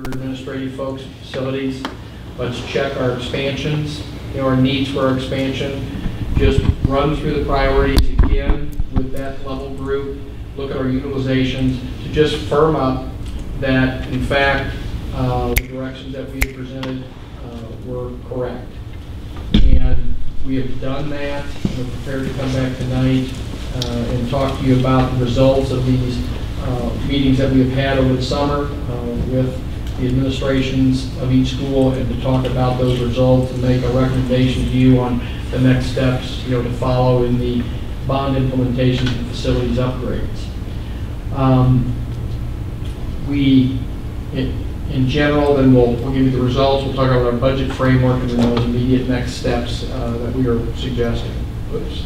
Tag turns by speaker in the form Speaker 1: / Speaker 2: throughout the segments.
Speaker 1: administrative folks, facilities. Let's check our expansions, you know, our needs for our expansion. Just run through the priorities again with that level group, look at our utilizations to just firm up that, in fact, uh, the directions that we presented uh, were correct. And we have done that, we're prepared to come back tonight uh, and talk to you about the results of these uh, meetings that we have had over the summer uh, with the administrations of each school and to talk about those results and make a recommendation to you on the next steps, you know, to follow in the bond implementation and facilities upgrades. Um, we, in, in general, then we'll, we'll give you the results, we'll talk about our budget framework and then those immediate next steps uh, that we are suggesting. Oops.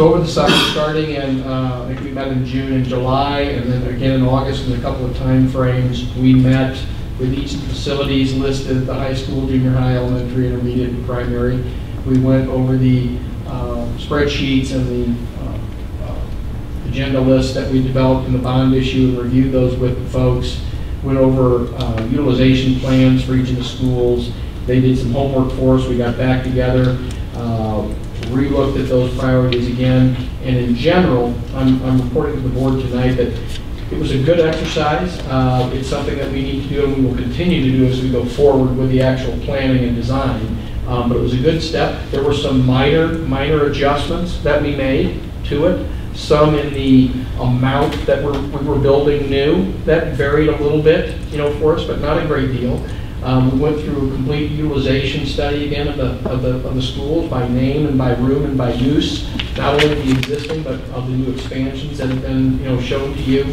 Speaker 1: So over the summer, starting in, uh, I think we met in June and July, and then again in August in a couple of time frames, we met with each facilities listed, the high school, junior high, elementary, intermediate, and primary. We went over the uh, spreadsheets and the uh, uh, agenda list that we developed in the bond issue and reviewed those with the folks. Went over uh, utilization plans for each of the schools. They did some homework for us. We got back together, uh, re-looked at those priorities again. And in general, I'm, I'm reporting to the board tonight that it was a good exercise. Uh, it's something that we need to do and we will continue to do as we go forward with the actual planning and design. Um, but it was a good step. There were some minor, minor adjustments that we made to it. Some in the amount that we're, we were building new. That varied a little bit, you know, for us, but not a great deal. Um, we went through a complete utilization study again of the, of the, of the schools by name and by room and by use, not only the existing, but of the new expansions that have been, you know, shown to you.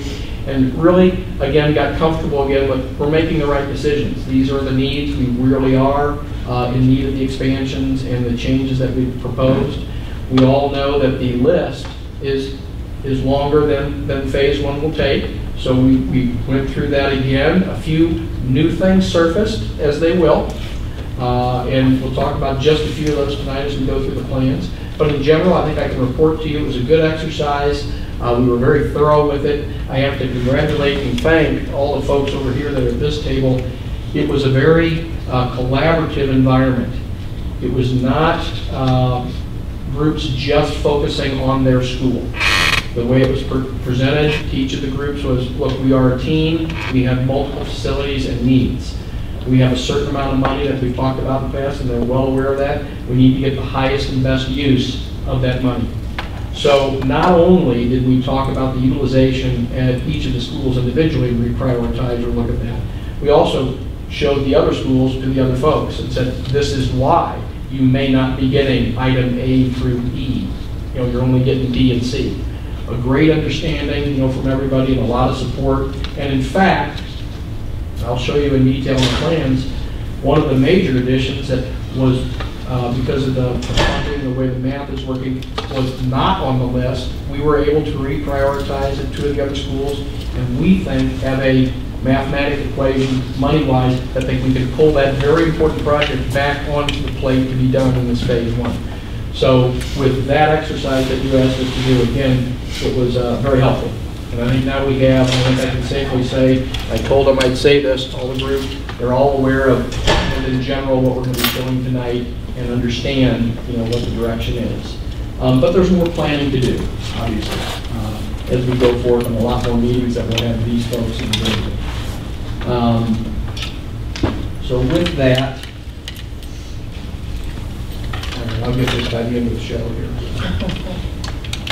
Speaker 1: And really, again, got comfortable again with, we're making the right decisions. These are the needs, we really are uh, in need of the expansions and the changes that we've proposed. We all know that the list is, is longer than, than phase one will take. So we, we went through that again. A few new things surfaced, as they will. Uh, and we'll talk about just a few of those tonight as we go through the plans. But in general, I think I can report to you it was a good exercise. Uh, we were very thorough with it. I have to congratulate and thank all the folks over here that are at this table. It was a very uh, collaborative environment. It was not uh, groups just focusing on their school. The way it was pre presented to each of the groups was, look, we are a team. We have multiple facilities and needs. We have a certain amount of money that we've talked about in the past, and they're well aware of that. We need to get the highest and best use of that money. So not only did we talk about the utilization at each of the schools individually, and reprioritize or look at that, we also showed the other schools to the other folks and said, this is why you may not be getting item A through E. You know, you're only getting D and C. A great understanding, you know, from everybody and a lot of support. And in fact, I'll show you in detail the plans, one of the major additions that was uh, because of the funding, the way the math is working, was not on the list. We were able to reprioritize it to the other schools, and we think have a mathematical equation, money-wise, that think we can pull that very important project back onto the plate to be done in this phase one. So with that exercise that you asked us to do, again, it was uh, very helpful. And I think now we have, I think I can safely say, I told them I'd say this to all the group, they're all aware of, in general, what we're going to be showing tonight and understand, you know, what the direction is. Um, but there's more planning to do, obviously, uh, as we go forth and a lot more meetings that we'll have these folks in the room. um, So with that, I'll get this by the end of the show here.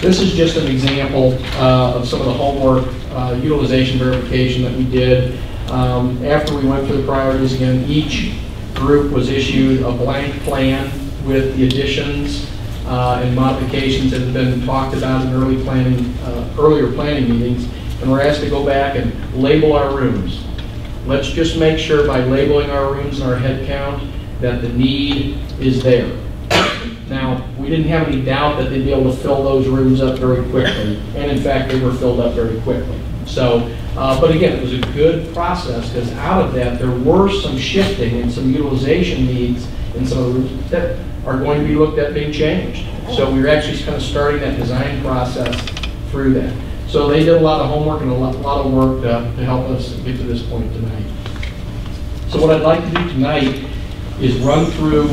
Speaker 1: This is just an example uh, of some of the homework uh, utilization verification that we did. Um, after we went through the priorities again, each group was issued a blank plan with the additions uh, and modifications that have been talked about in early planning, uh, earlier planning meetings, and we're asked to go back and label our rooms. Let's just make sure by labeling our rooms and our head count that the need is there. Now, we didn't have any doubt that they'd be able to fill those rooms up very quickly, and in fact, they were filled up very quickly. So, uh, but again, it was a good process because out of that, there were some shifting and some utilization needs in some of the rooms that are going to be looked at being changed. So we are actually kind of starting that design process through that. So they did a lot of homework and a lot, lot of work to, to help us get to this point tonight. So what I'd like to do tonight is run through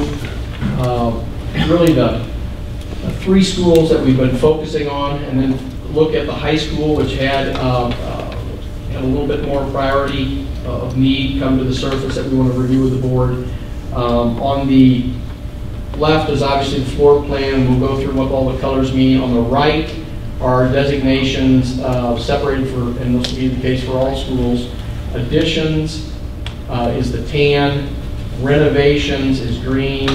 Speaker 1: uh, really the the three schools that we've been focusing on, and then look at the high school, which had uh, uh, had a little bit more priority of need come to the surface that we want to review with the board. Um, On the left is obviously the floor plan. We'll go through what all the colors mean. On the right are designations uh, separated for, and this will be the case for all schools. Additions uh, is the tan, renovations is green,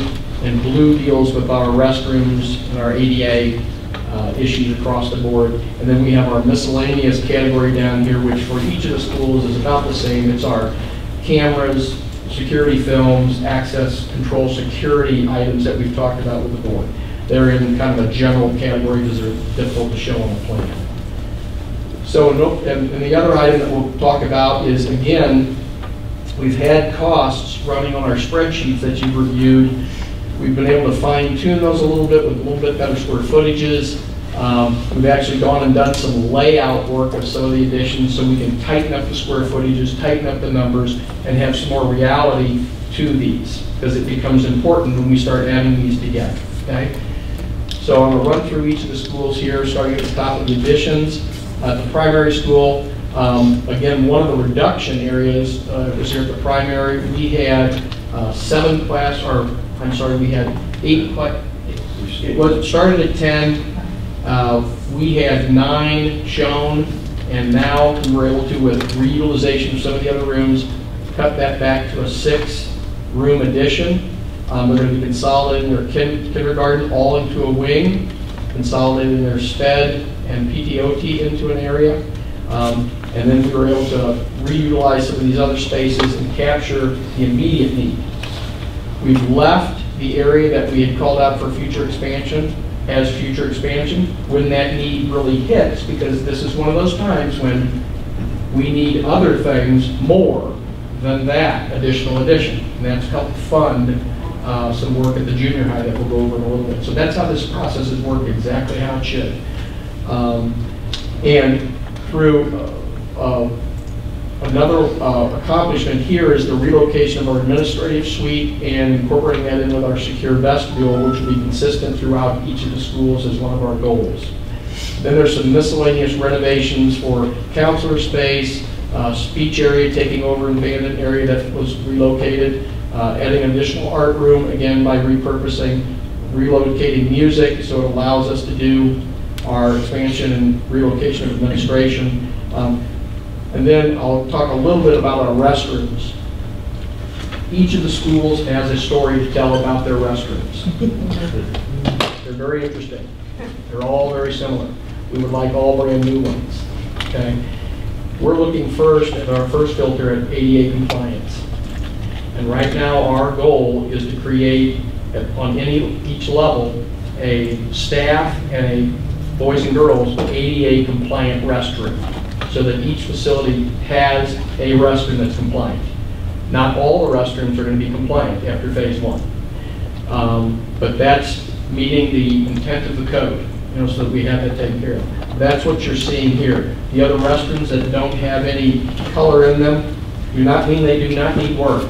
Speaker 1: and blue deals with our restrooms and our ADA uh, issues across the board. And then we have our miscellaneous category down here, which for each of the schools is about the same. It's our cameras, security films, access control security items that we've talked about with the board. They're in kind of a general category because they're difficult to show on the plan. So, and and the other item that we'll talk about is, again, we've had costs running on our spreadsheets that you've reviewed. We've been able to fine tune those a little bit with a little bit better square footages. Um, We've actually gone and done some layout work of some of the additions so we can tighten up the square footages, tighten up the numbers, and have some more reality to these, because it becomes important when we start adding these together, okay? So I'm gonna run through each of the schools here, starting at the top of the additions. At the primary school, um, again, one of the reduction areas uh, was here at the primary. We had uh, seven class, or, I'm sorry, we had eight, it was, started at 10. Uh, We had nine shown, and now we were able to, with reutilization of some of the other rooms, cut that back to a six-room addition. Um, They're going to be consolidating their kin- kindergarten all into a wing, consolidating their sped and PTOT into an area. Um, And then we were able to reutilize some of these other spaces and capture the immediate need. We've left the area that we had called out for future expansion as future expansion when that need really hits, because this is one of those times when we need other things more than that additional addition. And that's helped fund uh, some work at the junior high that we'll go over in a little bit. So that's how this process has worked exactly how it should. Um, And through uh, uh, Another uh, accomplishment here is the relocation of our administrative suite and incorporating that in with our secure vestibule, which will be consistent throughout each of the schools as one of our goals. Then there's some miscellaneous renovations for counselor space, uh, speech area taking over an abandoned area that was relocated, uh, adding an additional art room, again by repurposing, relocating music, so it allows us to do our expansion and relocation of administration. Um, and then I'll talk a little bit about our restrooms. Each of the schools has a story to tell about their restrooms. They're very interesting. They're all very similar. We would like all brand new ones, okay? We're looking first at our first filter at ADA compliance. And right now, our goal is to create, on any, each level, a staff and a boys and girls ADA compliant restroom, so that each facility has a restroom that's compliant. Not all the restrooms are going to be compliant after phase one. Um, But that's meeting the intent of the code, you know, so that we have that taken care of. That's what you're seeing here. The other restrooms that don't have any color in them do not mean they do not need work.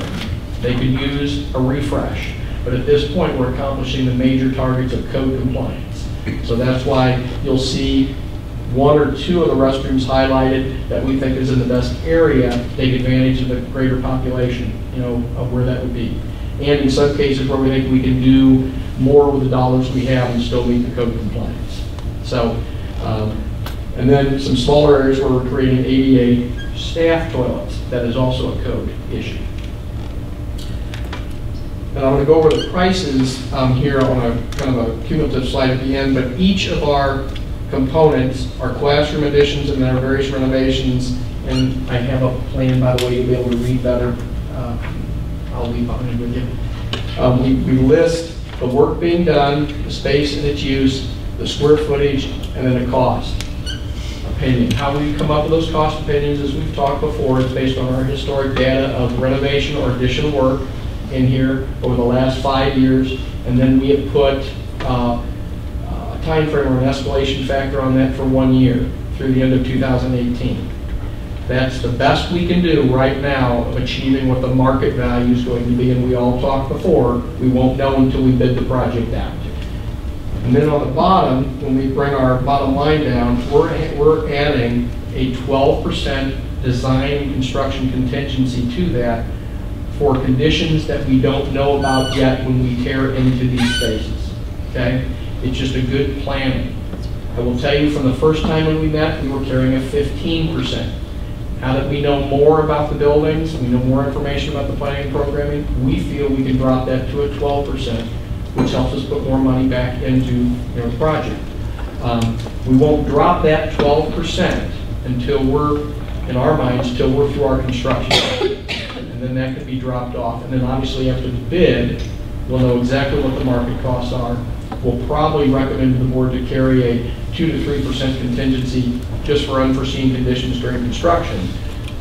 Speaker 1: They could use a refresh. But at this point, we're accomplishing the major targets of code compliance. So that's why you'll see one or two of the restrooms highlighted that we think is in the best area, take advantage of the greater population, you know, of where that would be. And in some cases where we think we can do more with the dollars we have and still meet the code compliance. So, um, and then some smaller areas where we're creating ADA staff toilets, that is also a code issue. And I'm going to go over the prices um, here on a kind of a cumulative slide at the end, but each of our components are classroom additions and there are various renovations. And I have a plan, by the way, you'll be able to read better. Uh, I'll leave behind with you. Um, We we list the work being done, the space and its use, the square footage, and then the cost opinion. How we come up with those cost opinions, as we've talked before, is based on our historic data of renovation or additional work in here over the last five years. And then we have put uh, time frame or an escalation factor on that for one year. through the end of 2018. That's the best we can do right now of achieving what the market value is going to be, and we all talked before, we won't know until we bid the project out. And then on the bottom, when we bring our bottom line down, we're, we're adding a 12% design construction contingency to that for conditions that we don't know about yet when we tear into these spaces, okay? It's just a good planning. I will tell you, from the first time when we met, we were carrying a 15%. Now that we know more about the buildings, we know more information about the planning programming, we feel we can drop that to a 12%, which helps us put more money back into, the project. Um, We won't drop that 12% until we're, in our minds, till we're through our construction. And then that can be dropped off. And then obviously after the bid, we'll know exactly what the market costs are. We'll probably recommend to the board to carry a 2 to 3% contingency just for unforeseen conditions during construction.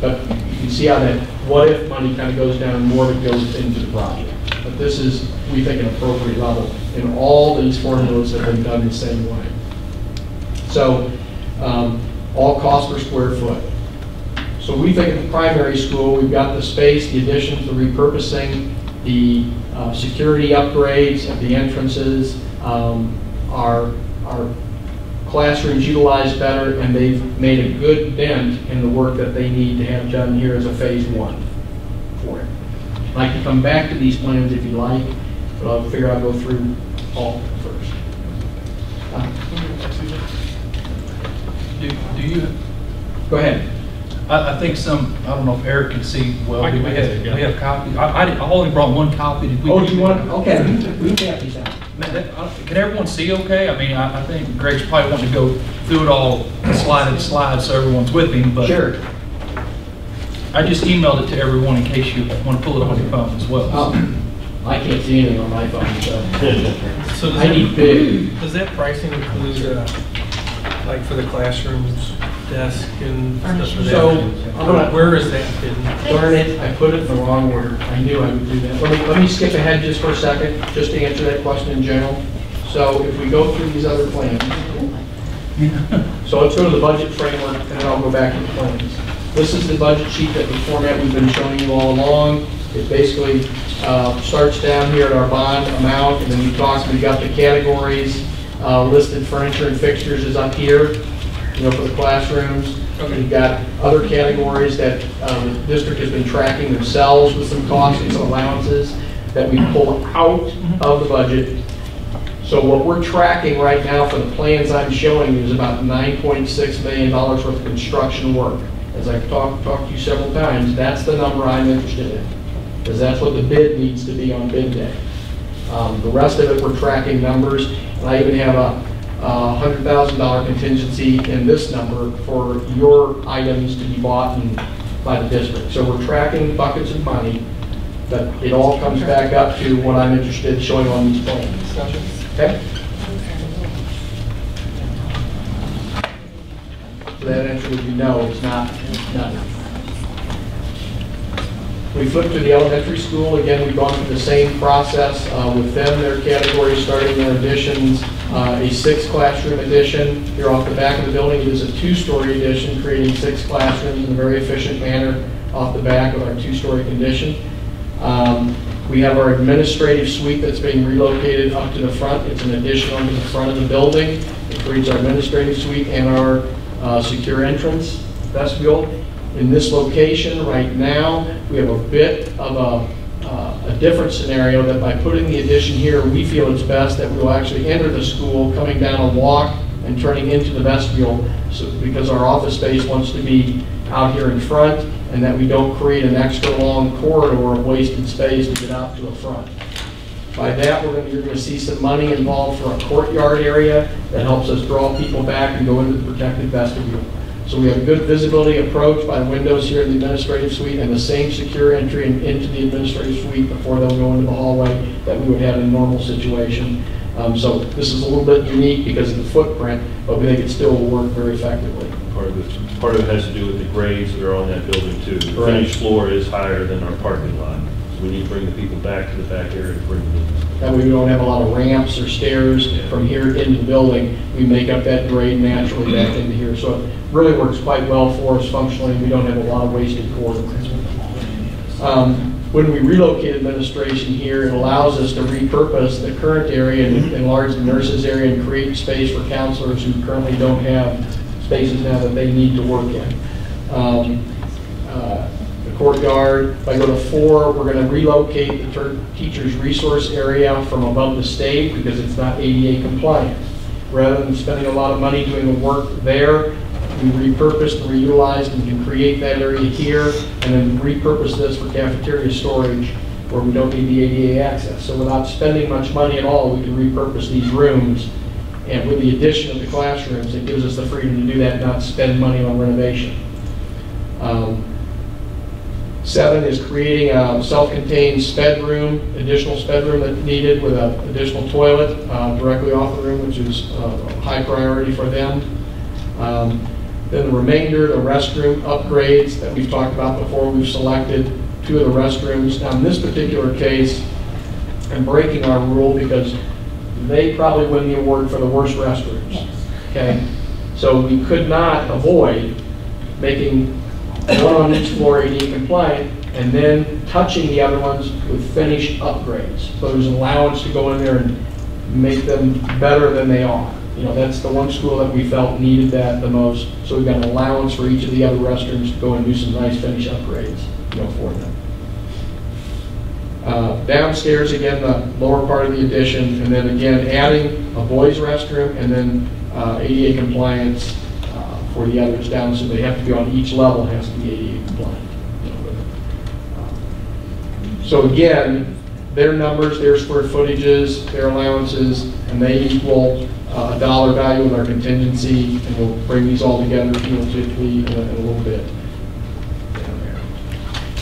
Speaker 1: But you can see how that what-if money kind of goes down more of it goes into the project. But this is, we think, an appropriate level. And all these formulas have been done the same way. So, um, all cost per square foot. So we think at the primary school, we've got the space, the additions, the repurposing, the uh, security upgrades at the entrances, um, our, our classrooms utilized better, and they've made a good dent in the work that they need to have done here as a phase one for it. I'd like to come back to these plans if you like, but I'll figure I'll go through all first. Uh,
Speaker 2: Do do you,
Speaker 1: Go ahead.
Speaker 2: I, I think some, I don't know if Eric can see well,
Speaker 3: I
Speaker 2: do
Speaker 3: can-
Speaker 2: we
Speaker 3: I can
Speaker 2: have,
Speaker 3: see,
Speaker 2: we have copies? I, I I only brought one copy. Did we?
Speaker 1: Oh, do you want, okay, we have these out.
Speaker 2: Man, that- I- Can everyone see okay? I mean, I, I think Greg's probably wanting to go through it all slide and slide so everyone's with him, but.
Speaker 1: Sure.
Speaker 2: I just emailed it to everyone in case you want to pull it on your phone as well.
Speaker 1: Oh, I can't see anything on my phone, so.
Speaker 3: So does
Speaker 1: I need
Speaker 3: that,
Speaker 1: big.
Speaker 3: does that pricing include, uh, like for the classrooms, desk and stuff for that?
Speaker 1: So, I'm gonna-
Speaker 3: Where is that hidden?
Speaker 1: Darn it, I put it in the wrong order. I knew I would do that. Let me, let me skip ahead just for a second, just to answer that question in general. So if we go through these other plans, so let's go to the budget framework, and then I'll go back to the plans. This is the budget sheet that the format we've been showing you all along. It basically uh, starts down here at our bond amount, and then we talk, we've got the categories, uh, listed furniture and fixtures is up here, you know, for the classrooms. We've got other categories that um, the district has been tracking themselves with some costs and some allowances that we pull out of the budget so what we're tracking right now for the plans I'm showing you is about $9.6 million worth of construction work. As I've talked, talked to you several times, that's the number I'm interested in, because that's what the bid needs to be on bid day. Um, The rest of it, we're tracking numbers, and I even have a $100,000 contingency in this number for your items to be bought and by the district. So we're tracking buckets of money, but it all comes back up to what I'm interested in showing on these plans. Okay? So that answer would be no, it's not, not. We flip to the elementary school, again, we've gone through the same process uh, with them, their categories, starting their additions, uh, a six classroom addition. Here off the back of the building, it is a two-story addition, creating six classrooms in a very efficient manner off the back of our two-story condition. Um, We have our administrative suite that's being relocated up to the front. It's an addition onto the front of the building. It creates our administrative suite and our uh, secure entrance vestibule. In this location right now, we have a bit of a, a different scenario that by putting the addition here, we feel it's best that we will actually enter the school coming down a walk and turning into the vestibule, so, because our office space wants to be out here in front, and that we don't create an extra long corridor of wasted space to get out to the front. By that, we're gonna, you're gonna see some money involved for a courtyard area that helps us draw people back and go into the protected vestibule. So we have a good visibility approach by the windows here in the administrative suite and the same secure entry in- into the administrative suite before they'll go into the hallway that we would have in a normal situation. Um, So this is a little bit unique because of the footprint, but we think it still will work very effectively.
Speaker 4: Part of it, part of it has to do with the grades that are on that building too. The finished floor is higher than our parking lot. We need to bring the people back to the back area to bring them in.
Speaker 1: That way we don't have a lot of ramps or stairs
Speaker 4: Yeah.
Speaker 1: from here into the building. We make up that grade naturally back into here. So it really works quite well for us functionally. We don't have a lot of wasted corridors. Um, When we relocate administration here, it allows us to repurpose the current area and enlarge the nurses area and create space for counselors who currently don't have spaces now that they need to work in. Um, courtyard, if I go to four, we're going to relocate the teacher's resource area from above the stage because it's not ADA compliant. Rather than spending a lot of money doing the work there, we repurposed and reutilized and can create that area here and then repurpose this for cafeteria storage where we don't need the ADA access. So without spending much money at all, we can repurpose these rooms. And with the addition of the classrooms, it gives us the freedom to do that, not spend money on renovation. Um, Seven is creating a self-contained sped room, additional sped room that's needed with an additional toilet uh, directly off the room, which is uh, a high priority for them. Um, Then the remainder, the restroom upgrades that we've talked about before, we've selected two of the restrooms. Now, in this particular case, I'm breaking our rule because they probably win the award for the worst restrooms.
Speaker 5: Yes.
Speaker 1: Okay? So we could not avoid making one floor ADA compliant and then touching the other ones with finished upgrades. So there's an allowance to go in there and make them better than they are. You know, that's the one school that we felt needed that the most. So we've got an allowance for each of the other restrooms to go and do some nice finish upgrades, you know, for them. Uh, Downstairs, again, the lower part of the addition, and then again, adding a boys' restroom, and then uh, ADA compliance for the others down, so they have to be on each level, has to be ADA compliant. you know. Um, So again, their numbers, their square footages, their allowances, and they equal uh, a dollar value with our contingency, and we'll bring these all together cumulatively in a in a little bit.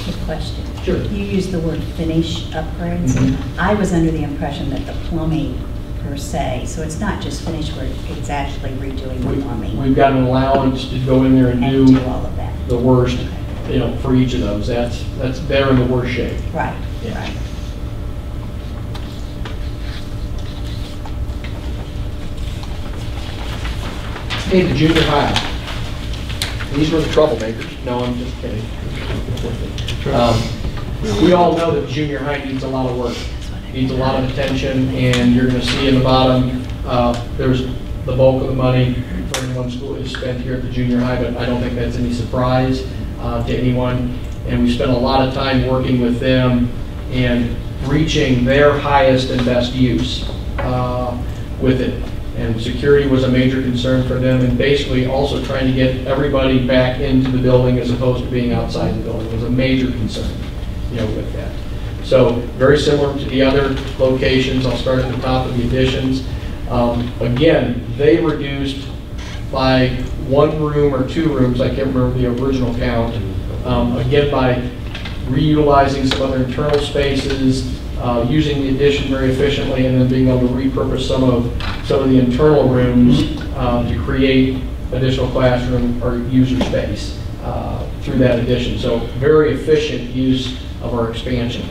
Speaker 5: Quick question.
Speaker 1: Sure.
Speaker 5: You used the word finish upgrades.
Speaker 1: Mhm.
Speaker 5: I was under the impression that the plumbing per se, so it's not just finish work, it's actually redoing the
Speaker 1: We-
Speaker 5: plumbing
Speaker 1: We've got an allowance to go in there and
Speaker 5: and
Speaker 1: do
Speaker 5: do all of that.
Speaker 1: the worst, you know, for each of those. That's, that's, they're in the worst shape.
Speaker 5: Right,
Speaker 1: Yeah.
Speaker 5: right.
Speaker 1: Hey, the junior high. These were the troublemakers. No, I'm just kidding. Um, We all know that junior high needs a lot of work, needs a lot of attention, and you're gonna see in the bottom, uh, there's the bulk of the money for one school is spent here at the junior high, but I don't think that's any surprise uh, to anyone. And we spent a lot of time working with them and reaching their highest and best use uh, with it. And security was a major concern for them, and basically also trying to get everybody back into the building as opposed to being outside the building was a major concern, you know, with that. So very similar to the other locations, I'll start at the top of the additions. Um, Again, they reduced by one room or two rooms, I can't remember the original count, um, again, by reutilizing some other internal spaces, uh, using the addition very efficiently, and then being able to repurpose some of, some of the internal rooms um, to create additional classroom or user space uh, through that addition. So very efficient use of our expansion.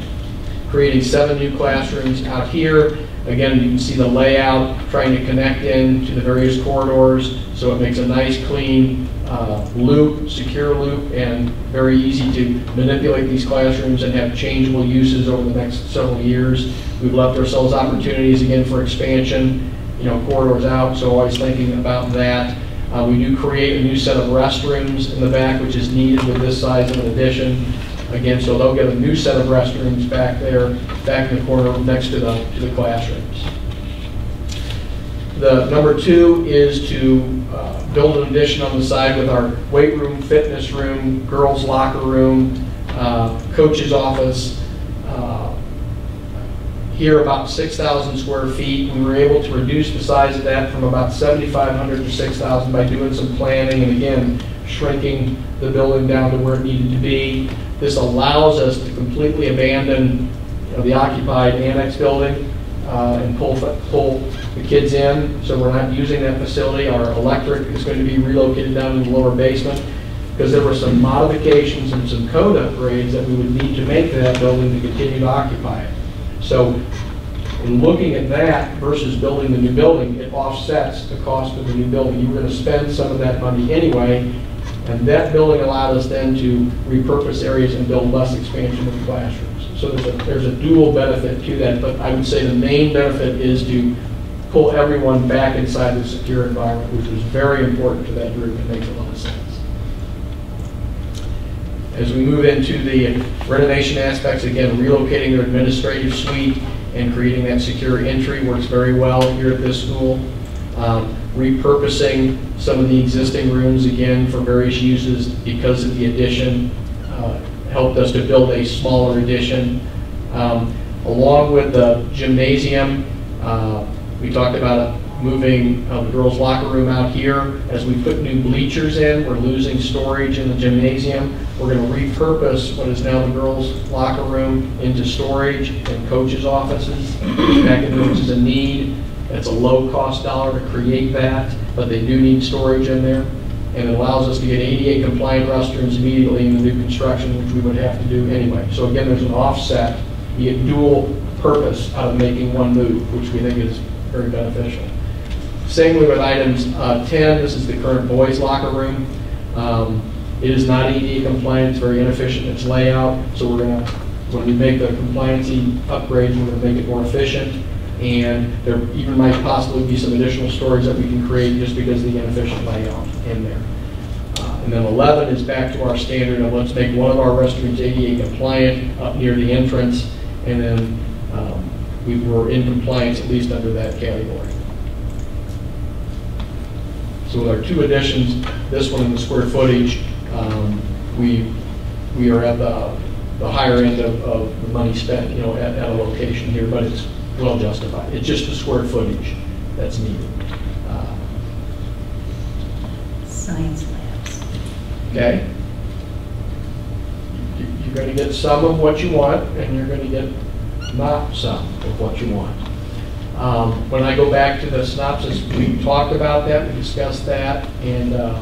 Speaker 1: Creating seven new classrooms out here. Again, you can see the layout, trying to connect in to the various corridors, so it makes a nice, clean uh, loop, secure loop, and very easy to manipulate these classrooms and have changeable uses over the next several years. We've left ourselves opportunities again for expansion, you know, corridors out, so always thinking about that. Uh, We do create a new set of restrooms in the back, which is needed with this size of an addition. Again, so they'll get a new set of restrooms back there, back in the corner next to the, to the classrooms. The number two is to uh, build an addition on the side with our weight room, fitness room, girls' locker room, uh, coach's office. uh, Here, about 6,000 square feet. We were able to reduce the size of that from about 7,500 to 6,000 by doing some planning and again, shrinking the building down to where it needed to be. This allows us to completely abandon you know, the occupied annex building uh, and pull, pull the kids in, so we're not using that facility. Our electric is going to be relocated down in the lower basement. because there were some modifications and some code upgrades that we would need to make to that building to continue to occupy it. So in looking at that versus building the new building, it offsets the cost of the new building. You were going to spend some of that money anyway, and that building allowed us then to repurpose areas and build less expansion of classrooms. So there's a, there's a dual benefit to that, but I would say the main benefit is to pull everyone back inside the secure environment, which was very important to that group. and makes a lot of sense. As we move into the renovation aspects, again, relocating their administrative suite and creating that secure entry works very well here at this school. Um, Repurposing some of the existing rooms, again, for various uses because of the addition, uh, helped us to build a smaller addition. Um, Along with the gymnasium, uh, we talked about moving uh, the girls' locker room out here. As we put new bleachers in, we're losing storage in the gymnasium. We're going to repurpose what is now the girls' locker room into storage and coaches' offices. Academics is a need. It's a low-cost dollar to create that, but they do need storage in there. And it allows us to get ADA compliant restrooms immediately in the new construction, which we would have to do anyway. So again, there's an offset, be it dual purpose out of making one move, which we think is very beneficial. Same with items uh, 10, this is the current boys' locker room. Um, It is not ADA compliant, it's very inefficient in its layout, so we're gonna, when we make the compliancy upgrades, we're gonna make it more efficient. And there even might possibly be some additional storage that we can create just because of the inefficient layout in there. Uh, And then 11 is back to our standard of let's make one of our restrooms ADA compliant up near the entrance, and then um, we were in compliance at least under that category. So with our two additions, this one in the square footage, um, we, we are at the, the higher end of, of the money spent, you know, at, at a location here, but it's well justified. It's just the square footage that's needed. Uh,
Speaker 5: Science labs.
Speaker 1: Okay? You- You're going to get some of what you want, and you're going to get not some of what you want. Um, When I go back to the synopsis, we talked about that, we discussed that, and uh,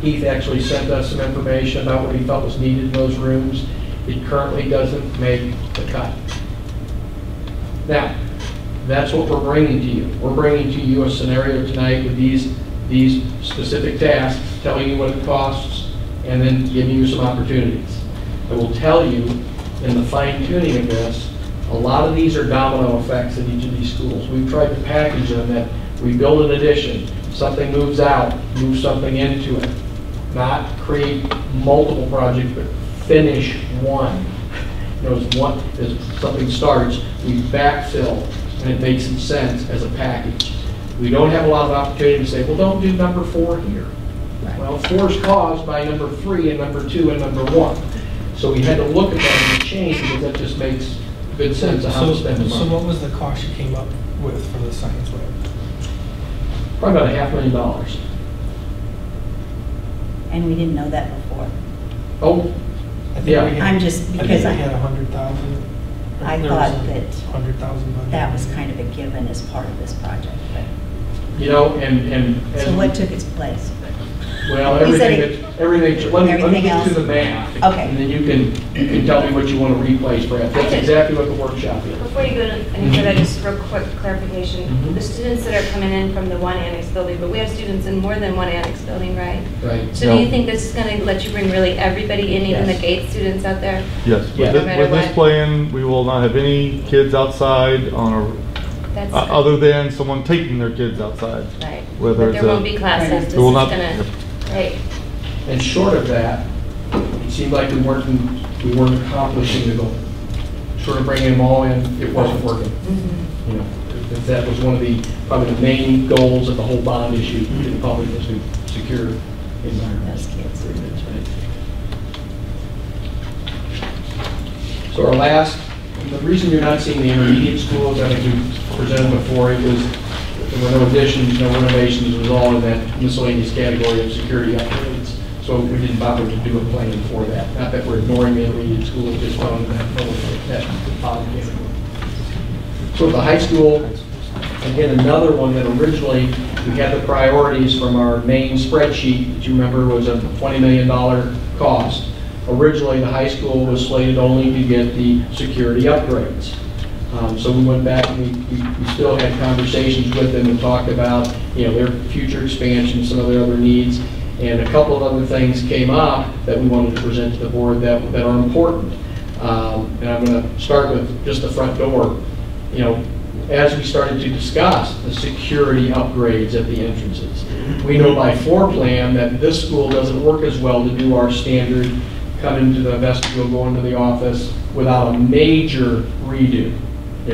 Speaker 1: Heath actually sent us some information about what he felt was needed in those rooms. It currently doesn't make the cut. Now, that's what we're bringing to you. We're bringing to you a scenario tonight with these, these specific tasks, telling you what it costs, and then giving you some opportunities. I will tell you, in the fine tuning of this, a lot of these are domino effects in each of these schools. We've tried to package them that we build an addition, something moves out, move something into it. Not create multiple projects, but finish one. You know, as one, as something starts, we backfill, and it makes some sense as a package. We don't have a lot of opportunity to say, well, don't do number four here. Well, four is caused by number three and number two and number one. So we had to look at that and change because that just makes good sense of how to
Speaker 3: So,
Speaker 1: spend the
Speaker 3: so what was the cost you came up with for the science lab?
Speaker 1: Probably about a half million dollars.
Speaker 5: And we didn't know that before.
Speaker 1: Oh,
Speaker 3: I think
Speaker 1: Yeah.
Speaker 5: I'm just-
Speaker 3: I think
Speaker 5: because
Speaker 3: we
Speaker 5: I-
Speaker 3: had a hundred thousand.
Speaker 5: I thought that
Speaker 3: Hundred thousand budget.
Speaker 5: That was kind of a given as part of this project. but-
Speaker 1: you know, and, and.
Speaker 5: So what took its place?
Speaker 1: Well,
Speaker 5: You said
Speaker 1: everything,
Speaker 5: it-
Speaker 1: that- everything, let me, let me
Speaker 5: Everything
Speaker 1: get to
Speaker 5: else?
Speaker 1: the math.
Speaker 5: Okay.
Speaker 1: And then you can, you can tell me what you want to replace, Brad. That's exactly what the workshop is.
Speaker 6: Before you go any further, just real quick clarification.
Speaker 1: Mhm.
Speaker 6: The students that are coming in from the one annex building, but we have students in more than one annex building, right?
Speaker 1: Right.
Speaker 6: So do you think this is going to let you bring really everybody in, even the
Speaker 1: Yes.
Speaker 6: gate students out there?
Speaker 7: Yes,
Speaker 1: Yeah.
Speaker 7: with
Speaker 6: No
Speaker 7: this,
Speaker 6: matter
Speaker 7: with this
Speaker 6: what.
Speaker 7: plan, we will not have any kids outside on a, uh, other than someone taking their kids outside.
Speaker 6: Right.
Speaker 7: whether
Speaker 6: But
Speaker 7: it's
Speaker 6: there
Speaker 7: a-
Speaker 6: won't be classes. This is
Speaker 7: will not-
Speaker 6: going to, right.
Speaker 1: And short of that, it seemed like we weren't, we weren't accomplishing the goal. Short of bringing them all in, it wasn't working.
Speaker 6: Mhm.
Speaker 1: You know, if that was one of the, probably the main goals of the whole bond issue to the public was to secure environment. So our last, the reason you're not seeing the intermediate schools, I think we presented before, it was, there were no additions, no renovations, it was all in that miscellaneous category of security upgrades. So we didn't bother to do a plan for that. Not that we're ignoring the intermediate school, it just in that, that bottom category. So the high school, Again, another one that originally, we had the priorities from our main spreadsheet, that you remember was a $20 million cost. Originally, the high school was slated only to get the security upgrades. Um, So we went back and we, we- we still had conversations with them and talked about, you know, their future expansion, some of their other needs. And a couple of other things came up that we wanted to present to the board that, that are important. Um, And I'm going to start with just the front door. You know, as we started to discuss the security upgrades at the entrances, we know by floor plan that this school doesn't work as well to do our standard come into the vestibule, go into the office without a major redo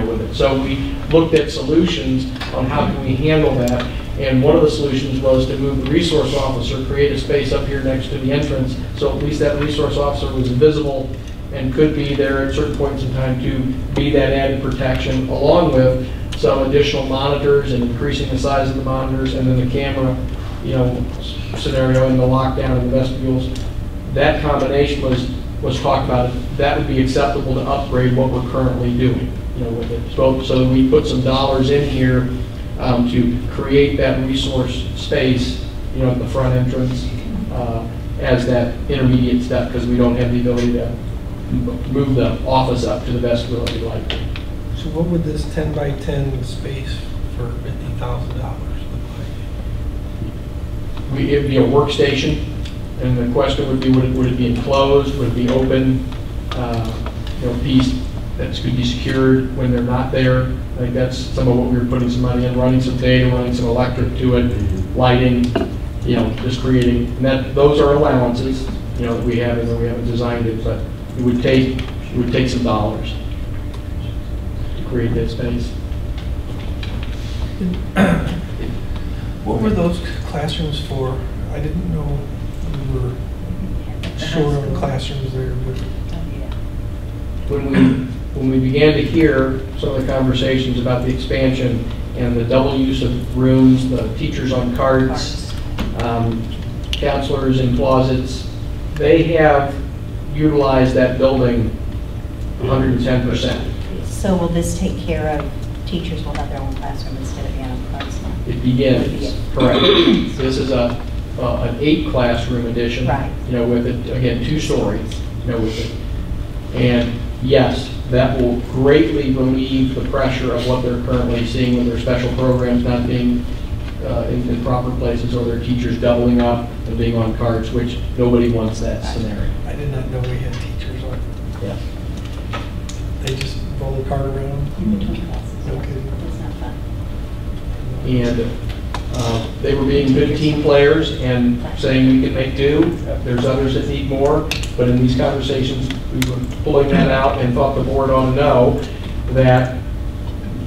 Speaker 1: with it. So we looked at solutions on how can we handle that. And one of the solutions was to move the resource officer, create a space up here next to the entrance, so at least that resource officer was visible and could be there at certain points in time to be that added protection, along with some additional monitors and increasing the size of the monitors, and then the camera, you know, scenario in the lockdown in the vestibules. That combination was, was talked about, that would be acceptable to upgrade what we're currently doing, you know, with it. So, so we put some dollars in here um, to create that resource space, you know, at the front entrance, uh, as that intermediate step, because we don't have the ability to move the office up to the vestibule if we'd like.
Speaker 3: So what would this 10 by 10 space for $50,000 look like?
Speaker 1: We, it'd be a workstation, and the question would be, would it, would it be enclosed, would it be open? Uh, You know, piece that to be secured when they're not there. I think that's some of what we were putting some money in, running some data, running some electric to it, mm-hmm. lighting, you know, just creating, and that, those are allowances, you know, that we have, and we haven't designed it, but it would take, it would take some dollars to create that space.
Speaker 3: What were those classrooms for? I didn't know we were short on classrooms there, but
Speaker 1: when we, when we began to hear some of the conversations about the expansion and the double use of rooms, the teachers on carts, um, counselors in closets, they have utilized that building 110%.
Speaker 5: So will this take care of, teachers will have their own classroom instead of carts now?
Speaker 1: It begins, correct. This is a, uh, an eight classroom addition.
Speaker 5: Right.
Speaker 1: You know, with it, again, two stories, you know, with it. And yes, that will greatly relieve the pressure of what they're currently seeing with their special programs not being uh, in, in proper places or their teachers doubling up and being on carts, which nobody wants that scenario.
Speaker 3: I did not know we had teachers on,
Speaker 1: Yeah.
Speaker 3: they just roll the cart around.
Speaker 5: In between classes?
Speaker 3: Okay.
Speaker 5: It's not fun.
Speaker 1: And uh, they were being good team players and saying we can make do. There's others that need more, but in these conversations, we were pulling that out and thought the board ought to know that,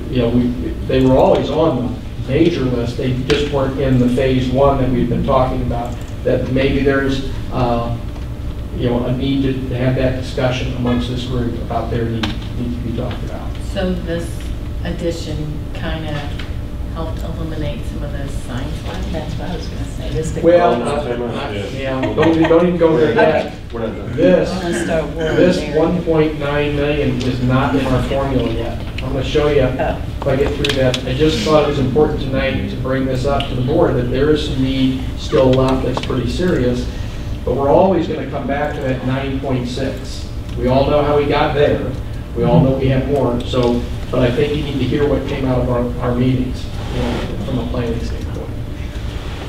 Speaker 1: you know, we, they were always on the major list, they just weren't in the phase one that we've been talking about, that maybe there's, uh, you know, a need to to have that discussion amongst this group about their need, need to be talked about.
Speaker 8: So this addition kind of helped eliminate some of those science labs?
Speaker 5: That's what I was gonna say, this could.
Speaker 1: Well,
Speaker 5: go-
Speaker 1: not-
Speaker 4: Time out,
Speaker 1: not-
Speaker 4: yeah.
Speaker 1: yeah, don't, don't even go there yet.
Speaker 4: We're not done.
Speaker 1: This,
Speaker 5: I'm gonna start worrying
Speaker 1: this
Speaker 5: there.
Speaker 1: 1.9 million is not in our formula yet. I'm gonna show you
Speaker 5: Oh.
Speaker 1: if I get through that. I just thought it was important tonight to bring this up to the board, that there is some need still left that's pretty serious, but we're always gonna come back to that 9.6. We all know how we got there. We all know we have more, so, but I think you need to hear what came out of our, our meetings, from a planning standpoint.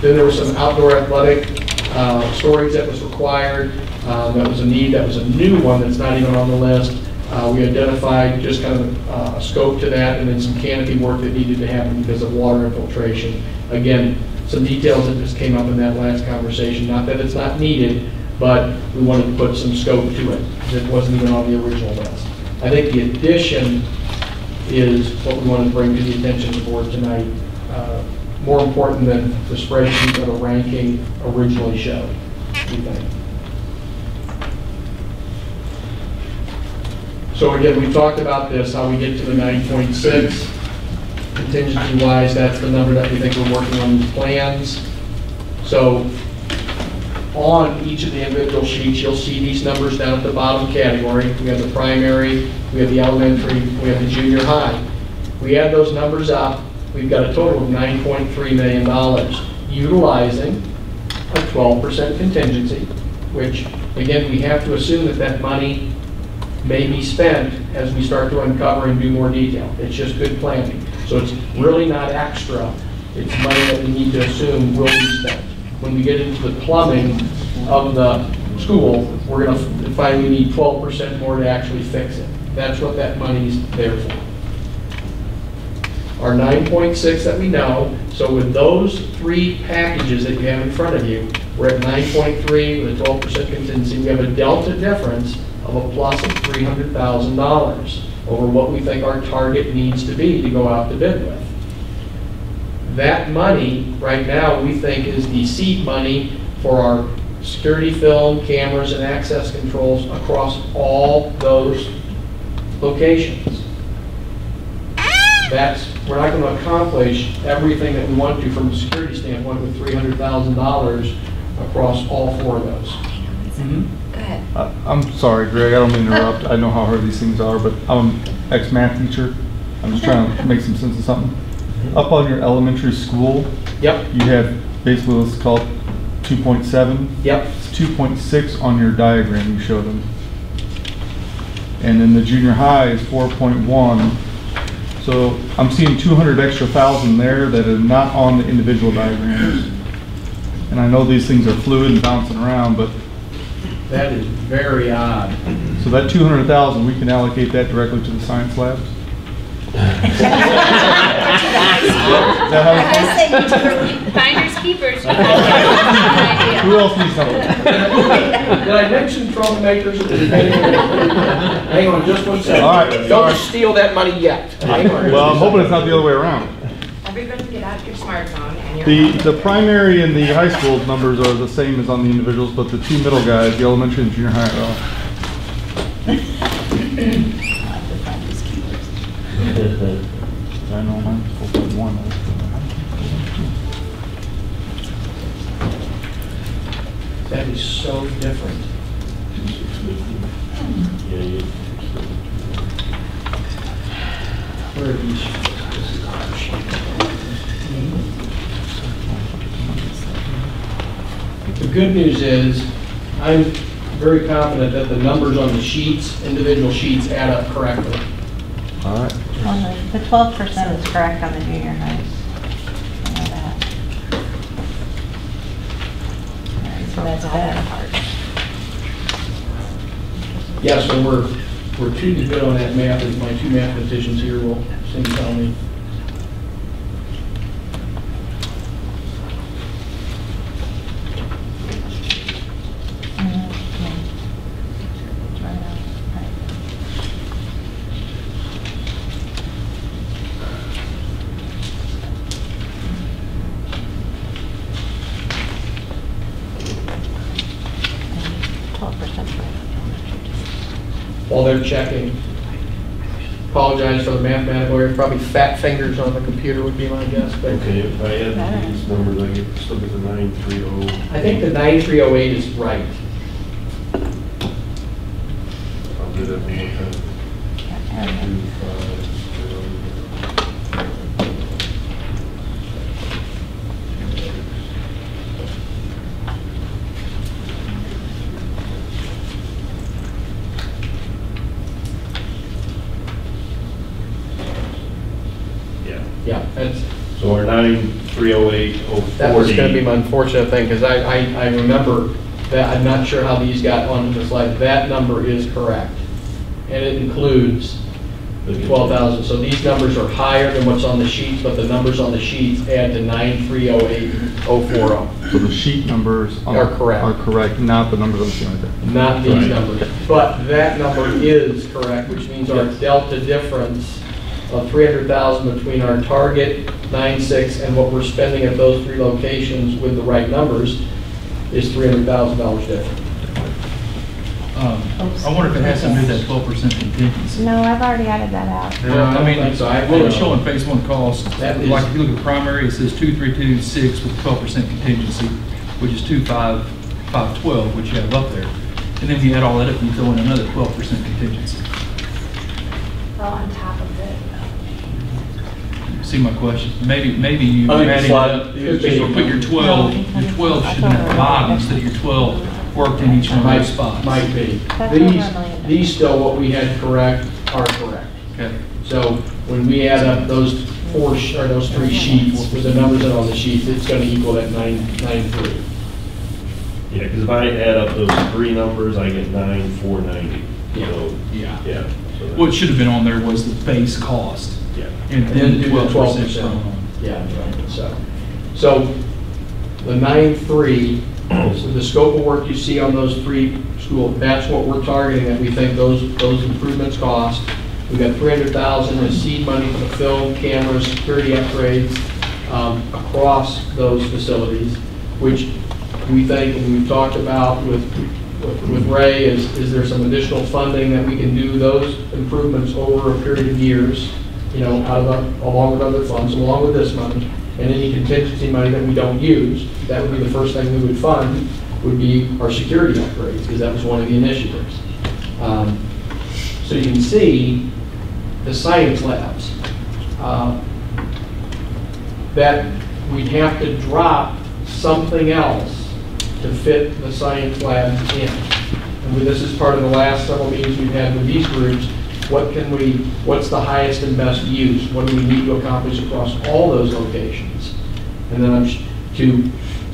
Speaker 1: Then there was some outdoor athletic uh, storage that was required. Uh, That was a need, that was a new one that's not even on the list. Uh, We identified just kind of uh, a scope to that, and then some canopy work that needed to happen because of water infiltration. Again, some details that just came up in that last conversation, not that it's not needed, but we wanted to put some scope to it, that wasn't even on the original list. I think the addition is what we want to bring to the attention of the board tonight. Uh, More important than the spreadsheet that a ranking originally showed, we think. So again, we talked about this, how we get to the 9.6. Contingency wise, that's the number that we think we're working on plans. So on each of the individual sheets, you'll see these numbers down at the bottom category. We have the primary, we have the elementary, we have the junior high. We add those numbers up, we've got a total of $9.3 million, utilizing a 12% contingency, which, again, we have to assume that that money may be spent as we start to uncover and do more detail. It's just good planning. So it's really not extra. It's money that we need to assume will be spent. When we get into the plumbing of the school, we're gonna find we need 12% more to actually fix it. That's what that money's there for. Our 9.6 that we know, so with those three packages that you have in front of you, we're at 9.3 with a 12% contingency. We have a delta difference of a plus of $300,000 over what we think our target needs to be to go out to bid with. That money, right now, we think is the seed money for our security film, cameras, and access controls across all those locations. That's, we're not going to accomplish everything that we want to from a security standpoint with $300,000 across all four of those. Mm-hmm.
Speaker 6: Go ahead.
Speaker 7: I- I'm sorry, Greg, I don't mean to oh. interrupt. I know how hard these things are, but I'm an ex-math teacher. I'm just trying to make some sense of something. Up on your elementary school,
Speaker 1: Yep,
Speaker 7: you have basically what's called 2.7.
Speaker 1: yep,
Speaker 7: It's 2.6 on your diagram you showed them. And then the junior high is 4.1. So I'm seeing 200 extra thousand there that are not on the individual diagrams. And I know these things are fluid and bouncing around, but,
Speaker 1: that is very odd.
Speaker 7: so that 200,000, we can allocate that directly to the science labs? Is that how
Speaker 5: I
Speaker 7: it's
Speaker 5: was thinking,
Speaker 9: Finders keepers. you
Speaker 7: Who else needs something?
Speaker 1: Did I mention troublemakers at the beginning? Hang on just one second.
Speaker 7: All right,
Speaker 1: Don't
Speaker 7: sorry.
Speaker 1: steal that money yet.
Speaker 7: Well, I'm hoping it's not the other way around.
Speaker 6: Everybody get out your smartphone and your.
Speaker 7: The, the primary and the high school numbers are the same as on the individuals, but the two middle guys, the elementary and junior high, are off. I know mine's four point one.
Speaker 1: That is so different. Where are these? The good news is, I'm very confident that the numbers on the sheets, individual sheets add up correctly.
Speaker 7: All right.
Speaker 5: well, the twelve percent is correct on the junior highs. I know that. That's better.
Speaker 1: Yes, so we're, we're pretty good on that math, as my two mathematicians here will soon tell me.
Speaker 5: Twelve percent.
Speaker 1: while they're checking. Apologize for the mathematical error, probably fat fingers on the computer would be my guess, but
Speaker 4: Okay, if I add these numbers, I get, still get the nine three oh.
Speaker 1: I think the 9308 is right.
Speaker 4: I'll do that one more time. Two, five, zero. Yeah,
Speaker 1: Yeah, that's,
Speaker 4: so our nine three oh eight oh forty.
Speaker 1: That was gonna be my unfortunate thing, because I, I, I remember that, I'm not sure how these got onto the slide. That number is correct. And it includes the 12,000. So these numbers are higher than what's on the sheets, but the numbers on the sheets add to 9308040.
Speaker 7: So the sheet numbers on-
Speaker 1: Are correct.
Speaker 7: Are correct, not the numbers on the seeing right there.
Speaker 1: not these
Speaker 4: Right.
Speaker 1: numbers. But that number is correct, which means our delta difference of 300,000 between our target 9.6 and what we're spending at those three locations with the right numbers is $300,000 different.
Speaker 2: Um, I wonder if it has to do with that twelve percent contingency.
Speaker 9: No, I've already added that out.
Speaker 1: No, I
Speaker 2: I mean,
Speaker 1: think so. I-
Speaker 2: well, it's showing phase one cost,
Speaker 1: That is-
Speaker 2: like if you look at primary, it says two, three, two, six with twelve percent contingency, which is two, five, five, twelve, which you have up there. And then you add all that up, and you throw in another twelve percent contingency.
Speaker 6: Well, on top of it.
Speaker 2: See my question? Maybe, maybe you
Speaker 4: I think
Speaker 2: added
Speaker 4: slide-
Speaker 2: up,
Speaker 4: you
Speaker 2: so put your 12, your 12 should be at the bottom instead of your 12 worked in each one of
Speaker 1: Might,
Speaker 2: those spots.
Speaker 1: might be.
Speaker 9: That's over a
Speaker 1: These, these still, what we had correct, are correct.
Speaker 2: Okay.
Speaker 1: So when we add up those four, or those three sheets, with the numbers that are on the sheet, it's gonna equal that nine, nine three.
Speaker 4: Yeah, because if I add up those three numbers, I get nine, four ninety. So,
Speaker 1: Yeah.
Speaker 4: yeah. so that-
Speaker 2: What should have been on there was the base cost.
Speaker 4: Yeah.
Speaker 2: And
Speaker 1: then do the
Speaker 2: twelve percent.
Speaker 1: Yeah, right, so, so the nine three, so the scope of work you see on those three school, that's what we're targeting, that we think those, those improvements cost. We've got three hundred thousand in seed money for film, cameras, security upgrades, um, across those facilities, which we think, and we've talked about with, with- with Ray, is, is there some additional funding that we can do those improvements over a period of years, you know, out of, along with other funds, along with this money, and any contingency money that we don't use, that would be the first thing we would fund, would be our security upgrades, because that was one of the initiatives. Um, So you can see the science labs. uh, That we'd have to drop something else to fit the science labs in. And this is part of the last several meetings we've had with these groups. What can we, what's the highest and best use? What do we need to accomplish across all those locations? And then I'm sh- to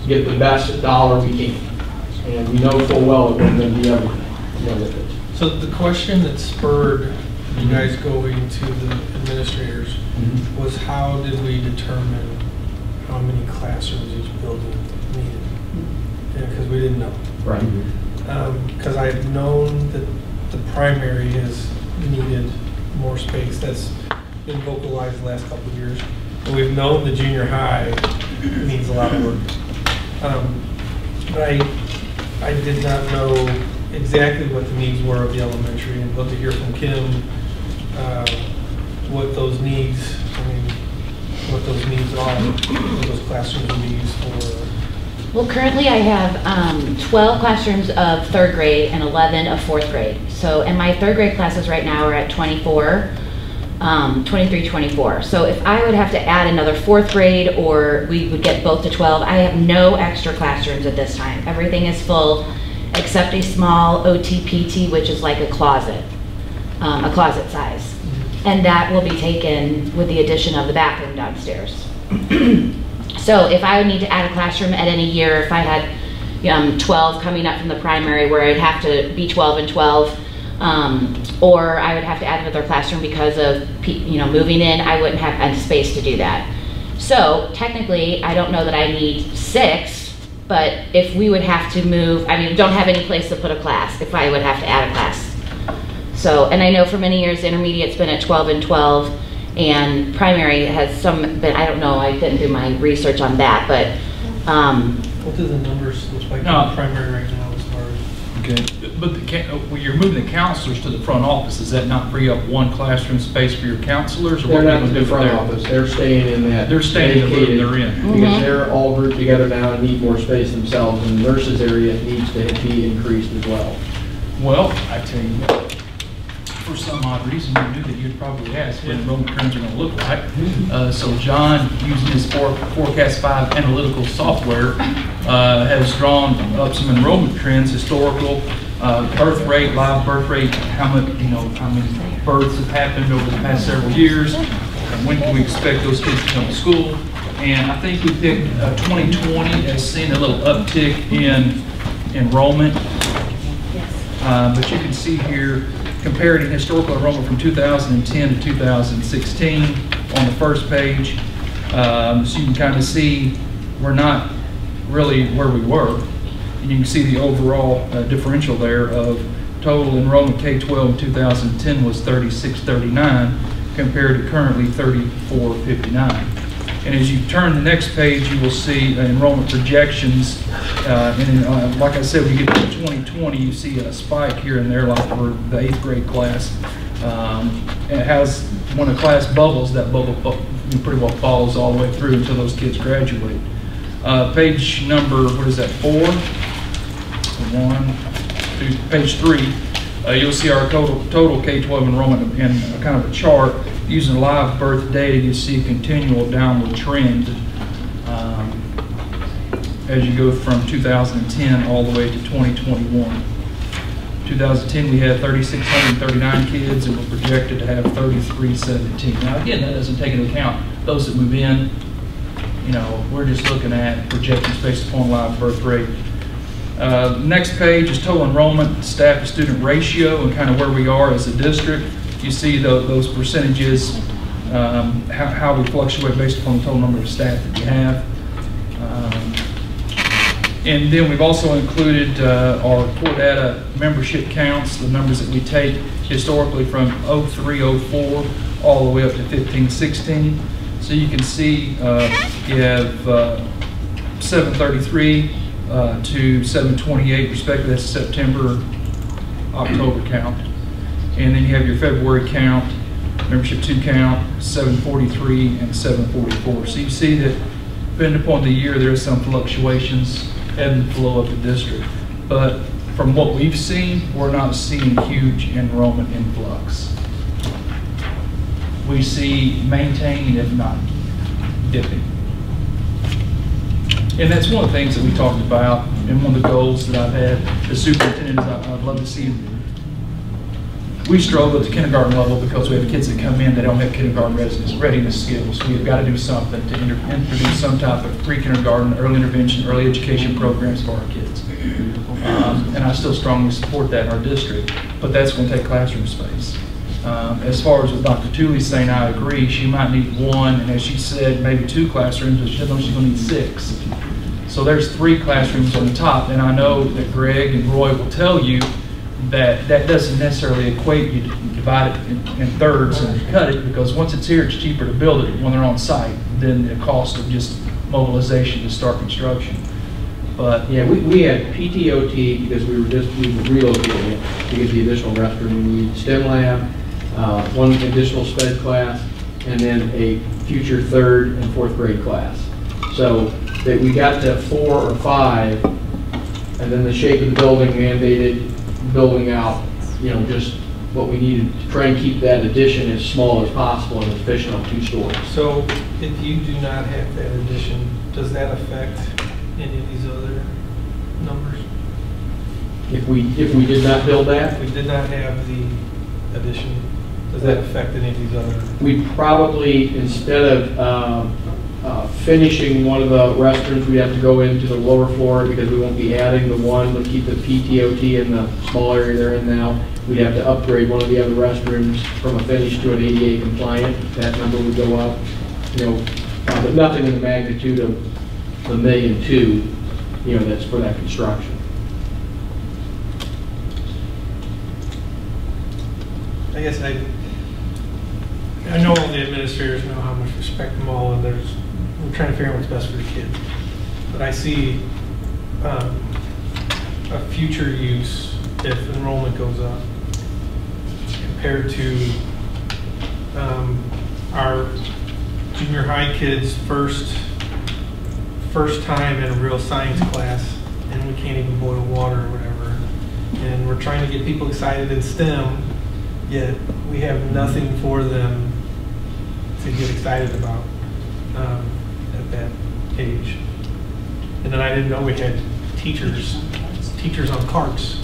Speaker 1: get the best dollar we can. And we know full well it going to be everything, you know.
Speaker 3: So the question that spurred you guys going to the administrators mm-hmm. was how did we determine how many classrooms each building needed? Because we didn't know.
Speaker 1: Right.
Speaker 3: Um, because I've known that the primary has needed more space. That's been vocalized the last couple of years. And we've known the junior high needs a lot of work. Um, But I, I did not know exactly what the needs were of the elementary. I'd love to hear from Kim uh, what those needs, I mean, what those needs are, what those be used for.
Speaker 10: Well, currently I have um, 12 classrooms of third grade and 11 of fourth grade. So, and my third grade classes right now are at 24, um, 23, 24. So if I would have to add another fourth grade or we would get both to 12, I have no extra classrooms at this time. Everything is full except a small OTPT, which is like a closet, um, a closet size. And that will be taken with the addition of the bathroom downstairs. So if I would need to add a classroom at any year, if I had um, 12 coming up from the primary where I'd have to be 12 and 12, um, or I would have to add another classroom because of, you know, moving in, I wouldn't have space to do that. So technically, I don't know that I need six, but if we would have to move, I mean, don't have any place to put a class, if I would have to add a class. So, and I know for many years, intermediate's been at 12 and 12, and primary has some, but I don't know, I didn't do my research on that, but, um,
Speaker 3: What do the numbers look like
Speaker 2: No.
Speaker 3: the primary right now as far as?
Speaker 2: Okay, but the, ca- when you're moving the counselors to the front office, does that not free up one classroom space for your counselors? or
Speaker 1: They're
Speaker 2: what are
Speaker 1: not
Speaker 2: you
Speaker 1: in
Speaker 2: gonna
Speaker 1: the
Speaker 2: do
Speaker 1: front
Speaker 2: there?
Speaker 1: office, they're staying in that.
Speaker 2: They're staying in the room
Speaker 1: dedicated-
Speaker 2: they're in.
Speaker 1: Because
Speaker 10: Mhm.
Speaker 1: they're all grouped together now and need more space themselves, and the nurses area needs to be increased as well.
Speaker 2: Well, I tell you what, for some odd reason, you knew that you'd probably ask what enrollment trends are gonna look like. Uh, so John, using his for- Forecast Five analytical software, uh, has drawn up some enrollment trends, historical, uh, birth rate, live birth rate, how much, you know, how many births have happened over the past several years, and when can we expect those kids to come to school? And I think we picked, uh, 2020 as seeing a little uptick in enrollment. Uh, But you can see here, comparing historical enrollment from 2010 to 2016 on the first page. Um, So you can kind of see, we're not really where we were. And you can see the overall uh, differential there of total enrollment K-12 in 2010 was 3639 compared to currently 3459. And as you turn the next page, you will see enrollment projections. Uh, And uh, like I said, when you get to 2020, you see a spike here and there, like for the eighth grade class. Um, It has, when a class bubbles, that bubble bu- pretty well follows all the way through until those kids graduate. Uh, Page number, what is that, four? One, two, page three, uh, you'll see our total, total K-12 enrollment in a kind of a chart. Using live birth data, you see a continual downward trend um, as you go from 2010 all the way to 2021. 2010, we had 3,639 kids, and we're projected to have 3,317. Now, again, that doesn't take into account those that move in. You know, we're just looking at projections based upon live birth rate. Uh, Next page is total enrollment, staff to student ratio, and kind of where we are as a district. You see tho- those percentages, um, how how we fluctuate based upon the total number of staff that you have. Um, and then we've also included uh, our core data membership counts, the numbers that we take historically from 03, 04, all the way up to 15, 16. So you can see uh, you have uh, 733 uh, to 728 respectively, that's September, October count. And then you have your February count, membership two count, 743 and 744. So you see that depending upon the year, there is some fluctuations, ebb and flow of the district. But from what we've seen, we're not seeing huge enrollment influx. We see maintaining, if not dipping. And that's one of the things that we talked about, and one of the goals that I've had, as superintendent, is I'd love to see we struggle at the kindergarten level because we have kids that come in that don't have kindergarten readiness, skills. We've got to do something to introduce some type of pre-kindergarten, early intervention, early education programs for our kids. Um, And I still strongly support that in our district, but that's going to take classroom space. Um, As far as what Dr. Tooley's saying, I agree, she might need one, and as she said, maybe two classrooms, but she doesn't know she's going to need six. So there's three classrooms on the top, and I know that Greg and Roy will tell you that that doesn't necessarily equate, you divide it in- in thirds and cut it, because once it's here, it's cheaper to build it when they're on site than the cost of just mobilization to start construction. But,
Speaker 1: Yeah, we, we had PTOT because we were just, we were relocating it to get the additional restroom. We need STEM lab, uh, one additional sped class, and then a future third and fourth grade class. So that we got to four or five, and then the shape of the building mandated building out, you know, just what we needed to try and keep that addition as small as possible and efficient on two stories.
Speaker 3: So if you do not have that addition, does that affect any of these other numbers?
Speaker 1: If we, if we did not build that,
Speaker 3: If we did not have the addition, does that affect any of these other?
Speaker 1: we probably, instead of um, uh, finishing one of the restrooms, we have to go into the lower floor because we won't be adding the one, but keep the PTOT in the small area they're in now. We'd have to upgrade one of the other restrooms from a finish to an ADA compliant. That number would go up, you know, uh, but nothing in the magnitude of the million two, you know, that's for that construction.
Speaker 3: I guess I, I know all the administrators know how much respect them all, and there's, we're trying to figure out what's best for the kids. But I see um, a future use if enrollment goes up compared to um, our junior high kids' first, first time in a real science class, and we can't even boil water or whatever. And we're trying to get people excited in STEM, yet we have nothing for them to get excited about um, that age. And then I didn't know we had teachers, teachers on carts.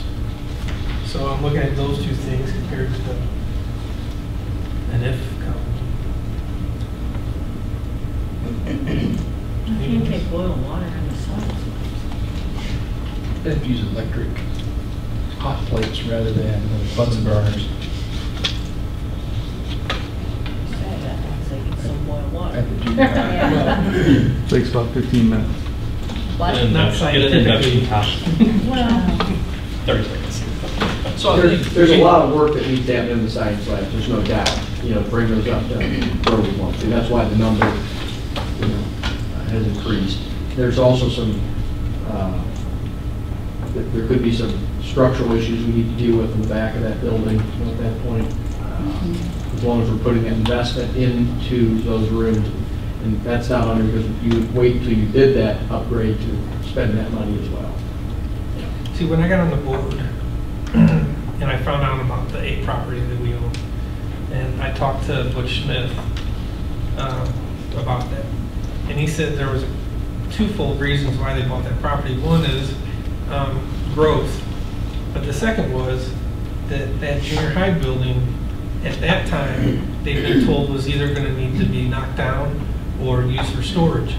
Speaker 3: So I'm looking at those two things compared to an if column.
Speaker 8: You can't take boiling water in the summer.
Speaker 2: they have to use electric hot plates rather than Bunsen burners.
Speaker 8: Say that, once they get some
Speaker 2: at the junior high.
Speaker 7: Takes about 15 minutes.
Speaker 8: What?
Speaker 3: Not scientifically.
Speaker 8: Well,
Speaker 4: Thirty seconds.
Speaker 2: So I
Speaker 1: There's,
Speaker 2: think-
Speaker 1: there's a lot of work that needs to happen in the science lab, there's no doubt, you know, bring those up to where we want to. That's why the number, you know, has increased. There's also some, uh, th- there could be some structural issues we need to deal with in the back of that building at that point. Uh, As long as we're putting that investment into those rooms. And that's not under, because you would wait until you did that upgrade to spend that money as well.
Speaker 3: See, when I got on the board and I found out about the eight property that we own, And I talked to Butch Smith um, about that. And he said there was twofold reasons why they bought that property. One is um, growth, but the second was that that junior high building, at that time, they'd been told was either going to need to be knocked down or used for storage.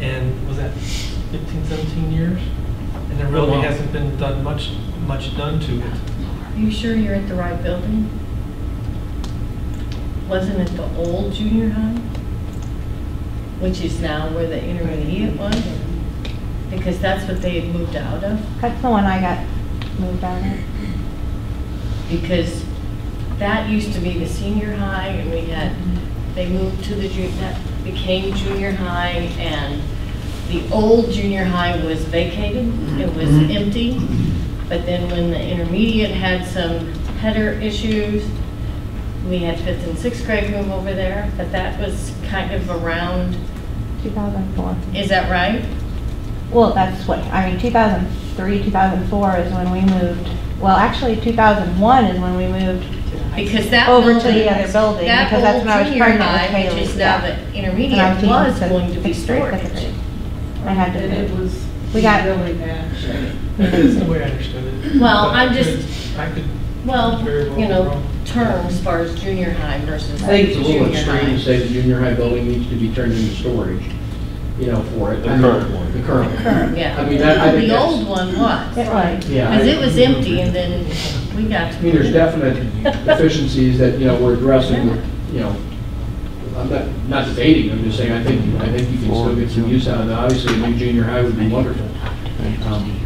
Speaker 3: And was that 15, 17 years? And there really oh,
Speaker 2: Wow.
Speaker 3: hasn't been done much, much done to it.
Speaker 8: Are you sure you're at the right building? Wasn't it the old junior high? Which is now where the intermediate was? Because that's what they had moved out of.
Speaker 9: That's the one I got moved out of.
Speaker 8: Because that used to be the senior high and we had, they moved to the, ju- that became junior high and the old junior high was vacated, it was mm-hmm. empty. But then when the intermediate had some header issues, we had fifth and sixth grade move over there, but that was kind of around,
Speaker 9: 2004.
Speaker 8: is that right?
Speaker 9: Well, that's what, I mean, 2003, 2004 is when we moved, well, actually, 2001 is when we moved
Speaker 8: Because that
Speaker 9: over to the other building,
Speaker 8: that
Speaker 9: because that's when I was pregnant
Speaker 8: high,
Speaker 9: with Haley.
Speaker 8: Which is now
Speaker 9: yeah.
Speaker 8: the
Speaker 9: And I was
Speaker 8: intermediate, was going to be
Speaker 9: sixth grade, fifth
Speaker 8: storage.
Speaker 9: grade. I had to
Speaker 11: And it
Speaker 9: move.
Speaker 11: was
Speaker 9: We got-
Speaker 11: really bad.
Speaker 3: That's the way I understood it.
Speaker 8: Well,
Speaker 3: But
Speaker 8: I'm just-
Speaker 3: I could,
Speaker 8: Well,
Speaker 3: well
Speaker 8: you know,
Speaker 3: wrong.
Speaker 8: terms as far as junior high versus
Speaker 1: I think it's a little
Speaker 8: junior
Speaker 1: extreme to say the junior high building needs to be turned into storage, you know, for it.
Speaker 4: The
Speaker 1: I mean,
Speaker 4: current one.
Speaker 1: The current. one.
Speaker 9: Current.
Speaker 8: Yeah.
Speaker 1: I mean, that- I think
Speaker 8: The old one was.
Speaker 9: It was.
Speaker 1: Yeah.
Speaker 8: Because it was empty and then we got to.
Speaker 1: I mean, there's definite deficiencies that, you know, we're addressing, you know, I'm not, not debating, I'm just saying, I think, I think you can still get some use out of it. Obviously, a new junior high would be wonderful. Um,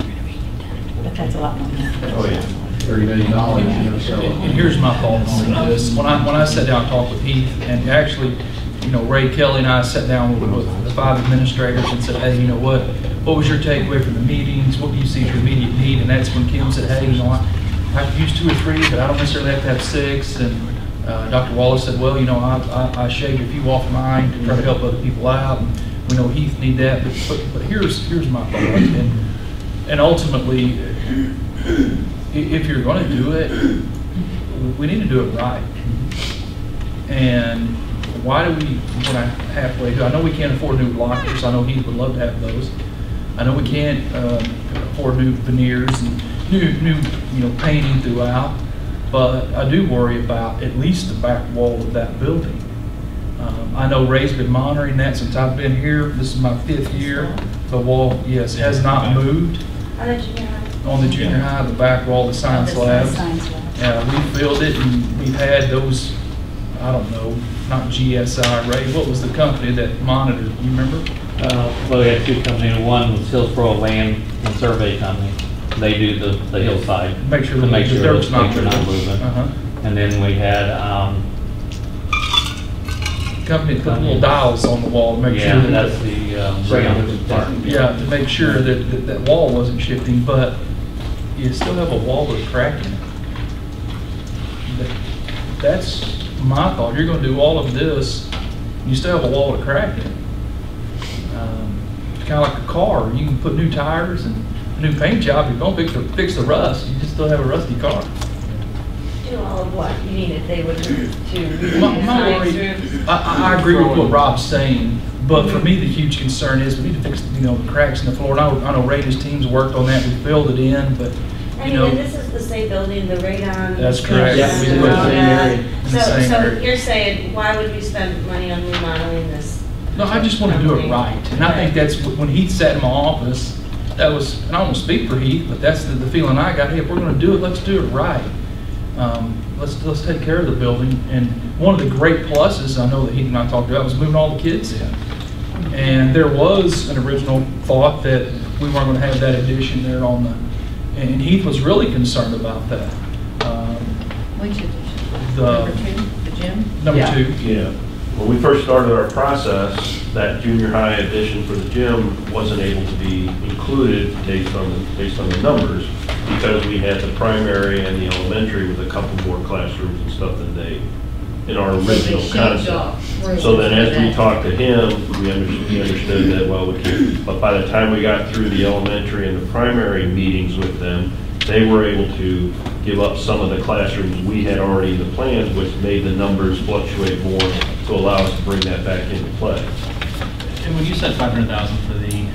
Speaker 5: But that's a lot more.
Speaker 4: Oh, yeah.
Speaker 1: Thirty million dollars, you know, so.
Speaker 2: And and here's my thoughts on this. When I, when I sat down and talked with Heath, and actually, you know, Ray Kelly and I sat down with, with the five administrators and said, hey, you know what? What was your takeaway from the meetings? What do you see as your immediate need? And that's when Kim said, hey, you know, I, I could use two or three, but I don't necessarily have to have six. And, uh, Dr. Wallace said, well, you know, I, I, I shaved a few off mine to try to help other people out. And we know Heath need that, but, but, but here's, here's my thought. And, and ultimately, if you're gonna do it, we need to do it right. And why do we, when I halfway do, I know we can't afford new lockers, I know he would love to have those. I know we can't, um, afford new veneers and new, new, you know, painting throughout, but I do worry about at least the back wall of that building. Um, I know Ray's been monitoring that since I've been here, this is my fifth year. The wall, yes, has not moved
Speaker 6: On the junior high.
Speaker 2: on the junior high, the back wall, the science
Speaker 8: the.
Speaker 5: Science lab.
Speaker 2: Uh, we filled it and we've had those, I don't know, not GSI, Ray, what was the company that monitored, you remember?
Speaker 12: Uh, Well, we had two companies, one was Hillsboro Land and Survey Company. They do the, the hillside.
Speaker 2: Make sure
Speaker 12: To
Speaker 2: the
Speaker 12: make
Speaker 2: the
Speaker 12: sure
Speaker 2: dirt's not moving.
Speaker 12: moving.
Speaker 2: Uh-huh.
Speaker 12: And then we had, um,
Speaker 2: Company put little dials on the wall to make sure
Speaker 12: yeah,
Speaker 2: that.
Speaker 12: that's the, um, Breon Park.
Speaker 2: Yeah, to make sure that, that that wall wasn't shifting, but you still have a wall with a crack in it. That's my thought, you're gonna do all of this, you still have a wall to crack in it. Um, It's kinda like a car, you can put new tires and a new paint job, you're gonna fix the, fix the rust, you just still have a rusty car.
Speaker 6: Do all of what you needed, they would to.
Speaker 2: My, my worry, I, I, I agree with what Rob's saying, but for me, the huge concern is we need to fix, you know, the cracks in the floor. And I, I know Ray and his team's worked on that, we filled it in, but,
Speaker 6: I
Speaker 2: you
Speaker 6: mean,
Speaker 2: know.
Speaker 6: And this is the same building, the radon.
Speaker 2: That's correct.
Speaker 1: Yeah, we
Speaker 6: and
Speaker 1: put it in
Speaker 6: all
Speaker 1: the same area.
Speaker 6: So,
Speaker 2: same
Speaker 6: so
Speaker 2: area.
Speaker 6: you're saying, why would we spend money on remodeling this?
Speaker 2: No, I just want to do it right. And I think that's, wh- when Heath sat in my office, that was, and I don't speak for Heath, but that's the, the feeling I got, hey, if we're gonna do it, let's do it right. Um, let's, let's take care of the building. And one of the great pluses, I know that Heath and I talked about, was moving all the kids in. And there was an original thought that we weren't gonna have that addition there on the, and Heath was really concerned about that. Um,
Speaker 8: Which addition?
Speaker 2: The-
Speaker 8: Number two, the gym?
Speaker 2: Number
Speaker 1: Yeah.
Speaker 2: two.
Speaker 4: Yeah, when we first started our process, that junior high addition for the gym wasn't able to be included based on, the based on the numbers, because we had the primary and the elementary with a couple more classrooms and stuff than they, in our original
Speaker 8: shaved
Speaker 4: concept.
Speaker 8: off
Speaker 4: So then as we talked to him, we understood, we understood that, well, we could, but by the time we got through the elementary and the primary meetings with them, they were able to give up some of the classrooms we had already in the plans, which made the numbers fluctuate more to allow us to bring that back into play.
Speaker 11: And when you said five hundred thousand for the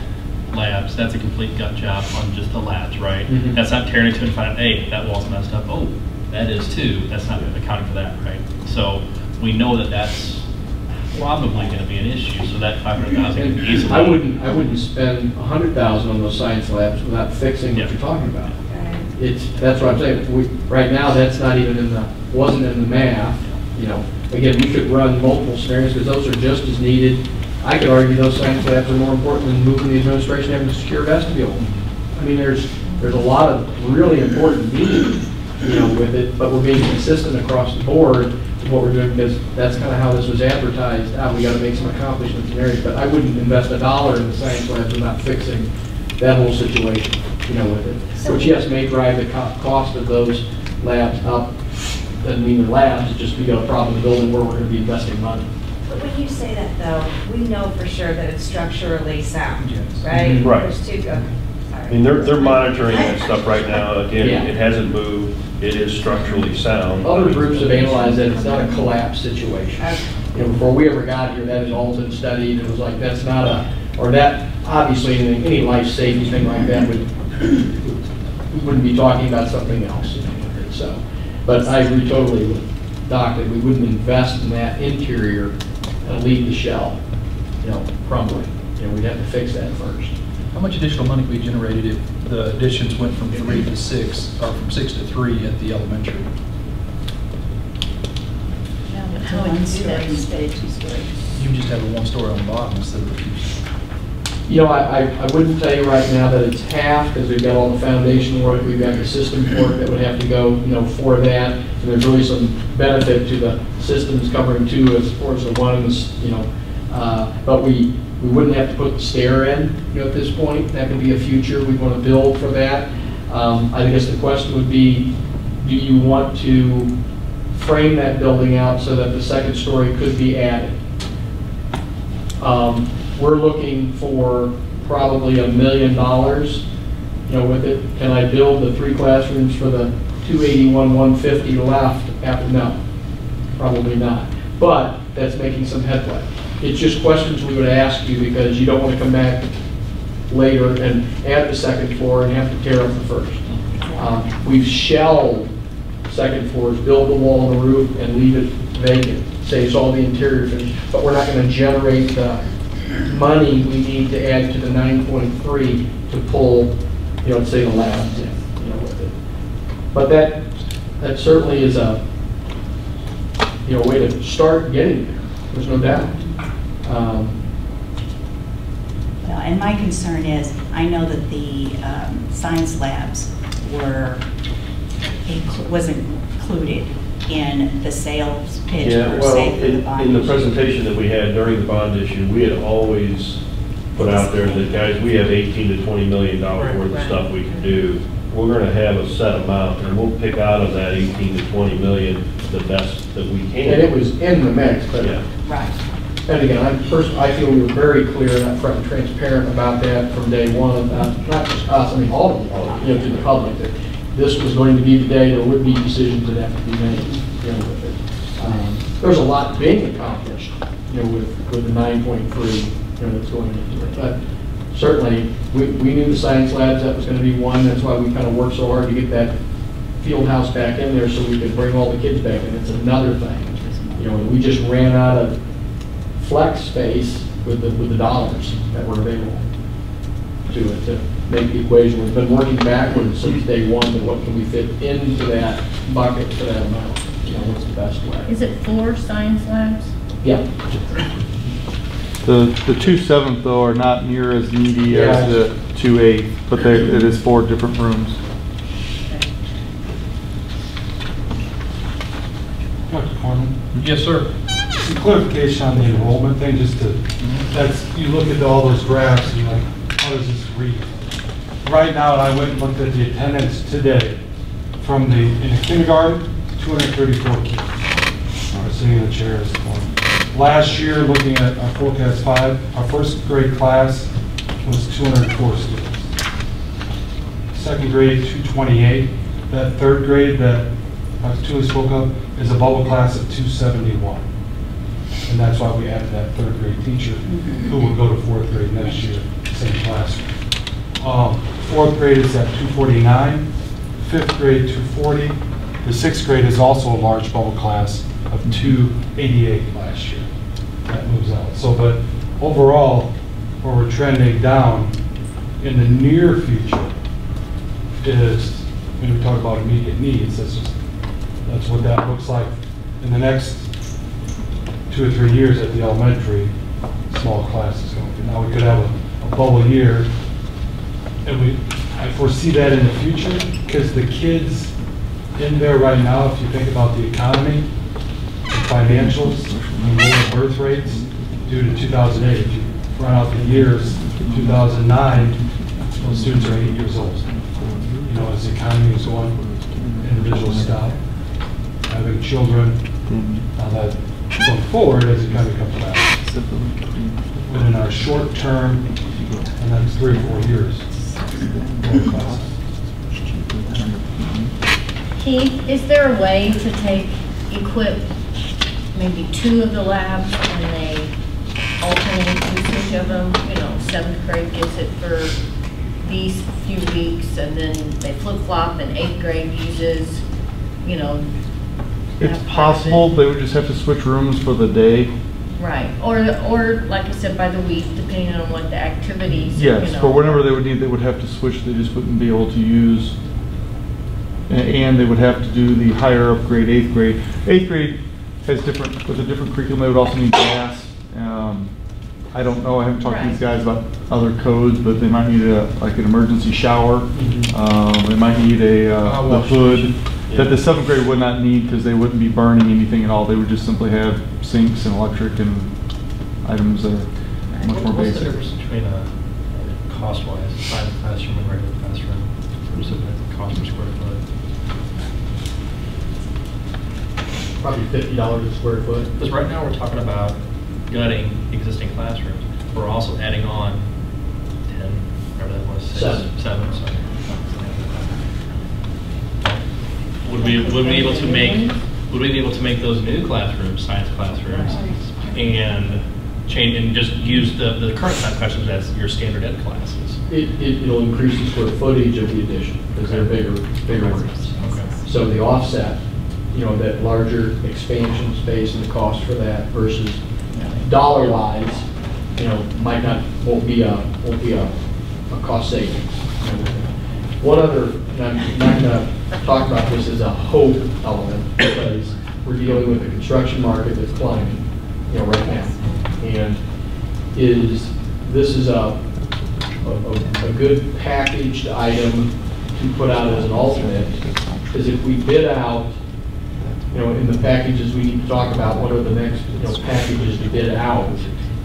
Speaker 11: labs, that's a complete gut job on just the labs, right?
Speaker 1: Mhm.
Speaker 11: That's not tearing into it and finding, hey, that wall's messed up, oh, that is too, that's not accounting for that, right? So we know that that's probably gonna be an issue, so that five hundred thousand can easily.
Speaker 1: I wouldn't, I wouldn't spend a hundred thousand on those science labs without fixing what
Speaker 11: Yeah.
Speaker 1: you're talking about.
Speaker 6: Right.
Speaker 1: It's, that's what I'm saying, we, right now, that's not even in the, wasn't in the math, you know. Again, we could run multiple scenarios, because those are just as needed. I could argue those science labs are more important than moving the administration having a secure vestibule. I mean, there's, there's a lot of really important need, you know, with it, but we're being consistent across the board with what we're doing, because that's kind of how this was advertised, ah, we gotta make some accomplishments in areas, but I wouldn't invest a dollar in the science labs without fixing that whole situation, you know, with it. Which, yes, may drive the co- cost of those labs up, doesn't mean they're labs, it's just we got a problem in the building where we're gonna be investing money.
Speaker 6: But when you say that though, we know for sure that it's structurally sound,
Speaker 2: Yes.
Speaker 6: right?
Speaker 4: Mhm. Right.
Speaker 6: There's two, okay, sorry.
Speaker 4: I mean, they're, they're monitoring that stuff right now. Again,
Speaker 1: Yeah.
Speaker 4: it hasn't moved. It is structurally sound.
Speaker 1: Other groups have analyzed that it's not a collapse situation. You know, before we ever got here, that has all been studied, it was like, that's not a, or that, obviously, any, any life safety thing like that would, we wouldn't be talking about something else, you know, with so. But I agree totally with Doc that we wouldn't invest in that interior and leave the shell, you know, crumbling. You know, we'd have to fix that first.
Speaker 2: How much additional money we generated if the additions went from three to six, or from six to three at the elementary?
Speaker 8: Yeah, but how would you do that?
Speaker 5: instead of two stories.
Speaker 2: You just have a one story on the bottom instead of a two.
Speaker 1: You know, I, I I wouldn't tell you right now that it's half, because we've got all the foundation work, we've got the system work that would have to go, you know, for that. And there's really some benefit to the systems covering two as far as the ones, you know. Uh, But we, we wouldn't have to put the stair in, you know, at this point. That could be a future, we want to build for that. Um, I guess the question would be, do you want to frame that building out so that the second story could be added? Um, We're looking for probably a million dollars, you know, with it. Can I build the three classrooms for the 281, 150 left? No, probably not. But that's making some headway. It's just questions we would ask you because you don't want to come back later and add the second floor and have to tear up the first. Um, We've shelled second floors, build the wall and the roof, and leave it vacant, saves all the interior finish, but we're not gonna generate the money we need to add to the nine point three to pull, you know, say the labs in, you know, with it. But that, that certainly is a, you know, way to start getting there, there's no doubt. Um,
Speaker 5: Well, And my concern is, I know that the um, science labs were, inclu- wasn't included in the sales pitch
Speaker 4: Yeah, well,
Speaker 5: se for the
Speaker 4: in,
Speaker 5: bond
Speaker 4: in the presentation that we had during the bond issue, we had always put out there that, guys, we have 18 to 20 million dollars worth of stuff we can do. We're gonna have a set amount, and we'll pick out of that 18 to 20 million the best that we can.
Speaker 1: And it was in the mix, but
Speaker 4: Yeah.
Speaker 5: Right.
Speaker 1: And again, I'm personally, I feel we were very clear and upfront and transparent about that from day one, about not just us, I mean, all of you, you know, to the public, that this was going to be the day there would be decisions that have to be made, you know. Um, There's a lot being accomplished, you know, with, with the nine point three, you know, that's going into it. But certainly, we, we knew the science labs, that was gonna be one, that's why we kind of worked so hard to get that field house back in there so we could bring all the kids back in. It's another thing. You know, we just ran out of flex space with the, with the dollars that were available to it, to make the equation. We've been working backwards since day one, to what can we fit into that bucket for that amount? You know, what's the best way?
Speaker 8: Is it four science labs?
Speaker 1: Yeah.
Speaker 7: The, the two seventh though are not near as needy as the two eight, but they, it is four different rooms.
Speaker 13: Dr. Corman, hmm?
Speaker 2: Yes, sir.
Speaker 13: Some clarification on the enrollment thing, just to, that's, you look at all those graphs and you're like, how does this read? Right now, I went and looked at the attendance today, from the, in the kindergarten, 234 kids are sitting in the chairs. Last year, looking at our forecast five, our first grade class was 204 students. second grade, 228. That third grade that. Tully spoke of is a bubble class of 271. And that's why we added that third grade teacher who will go to fourth grade next year, same classroom. Um, Fourth grade is at 249, fifth grade 240. The sixth grade is also a large bubble class of 288 last year. That moves out. So, but overall, where we're trending down in the near future is, when we talk about immediate needs, that's just, that's what that looks like in the next two or three years at the elementary, small classes going. Now, we could have a, a bubble year, and we, I foresee that in the future, because the kids in there right now, if you think about the economy, the financials, the lower birth rates due to 2008, if you run out the years, 2009, those students are eight years old. You know, as the economy is going, individuals stop having children, now that going forward, as the economy comes back, within our short term, and then three or four years.
Speaker 8: Keith, is there a way to take, equip maybe two of the labs and they alternate usage of them? You know, seventh grade gets it for these few weeks and then they flip-flop and eighth grade uses, you know.
Speaker 7: It's
Speaker 8: have part of
Speaker 7: possible, they would just have to switch rooms for the day.
Speaker 8: Right, or, or like I said, by the week, depending on what the activities, you
Speaker 7: Yes,
Speaker 8: know.
Speaker 7: for whatever they would need, they would have to switch, they just wouldn't be able to use. And they would have to do the higher up grade, eighth grade. Eighth grade has different, with a different curriculum, they would also need gas. Um, I don't know, I haven't talked to these guys about other codes, but they might need a, like an emergency shower. Um, they might need a, uh, a
Speaker 1: wash
Speaker 7: hood
Speaker 1: station.
Speaker 7: that the seventh grade would not need because they wouldn't be burning anything at all. They would just simply have sinks and electric and items that are much more
Speaker 11: What's the
Speaker 7: basic.
Speaker 11: difference between a, cost-wise, science classroom and regular classroom, in terms of the cost per square foot?
Speaker 1: Probably fifty dollars a square foot.
Speaker 11: Because right now, we're talking about gutting existing classrooms. We're also adding on 10, whatever that was, six,
Speaker 1: Seven.
Speaker 11: seven, sorry. Would we, would we be able to make, would we be able to make those new classrooms, science classrooms, and change, and just use the, the current science classrooms as your standard ed classes?
Speaker 1: It, it- it'll increase the square footage of the addition, because they're bigger, bigger rooms.
Speaker 11: Okay.
Speaker 1: So the offset, you know, that larger expansion space and the cost for that versus dollar wise, you know, might not, won't be a, won't be a, a cost savings. One other, and I'm not gonna talk about this as a hope element, because we're dealing with a construction market that's climbing, you know, right now. And is, this is a, a, a- good packaged item to put out as an alternate, is if we bid out, you know, in the packages we need to talk about, what are the next, you know, packages to bid out,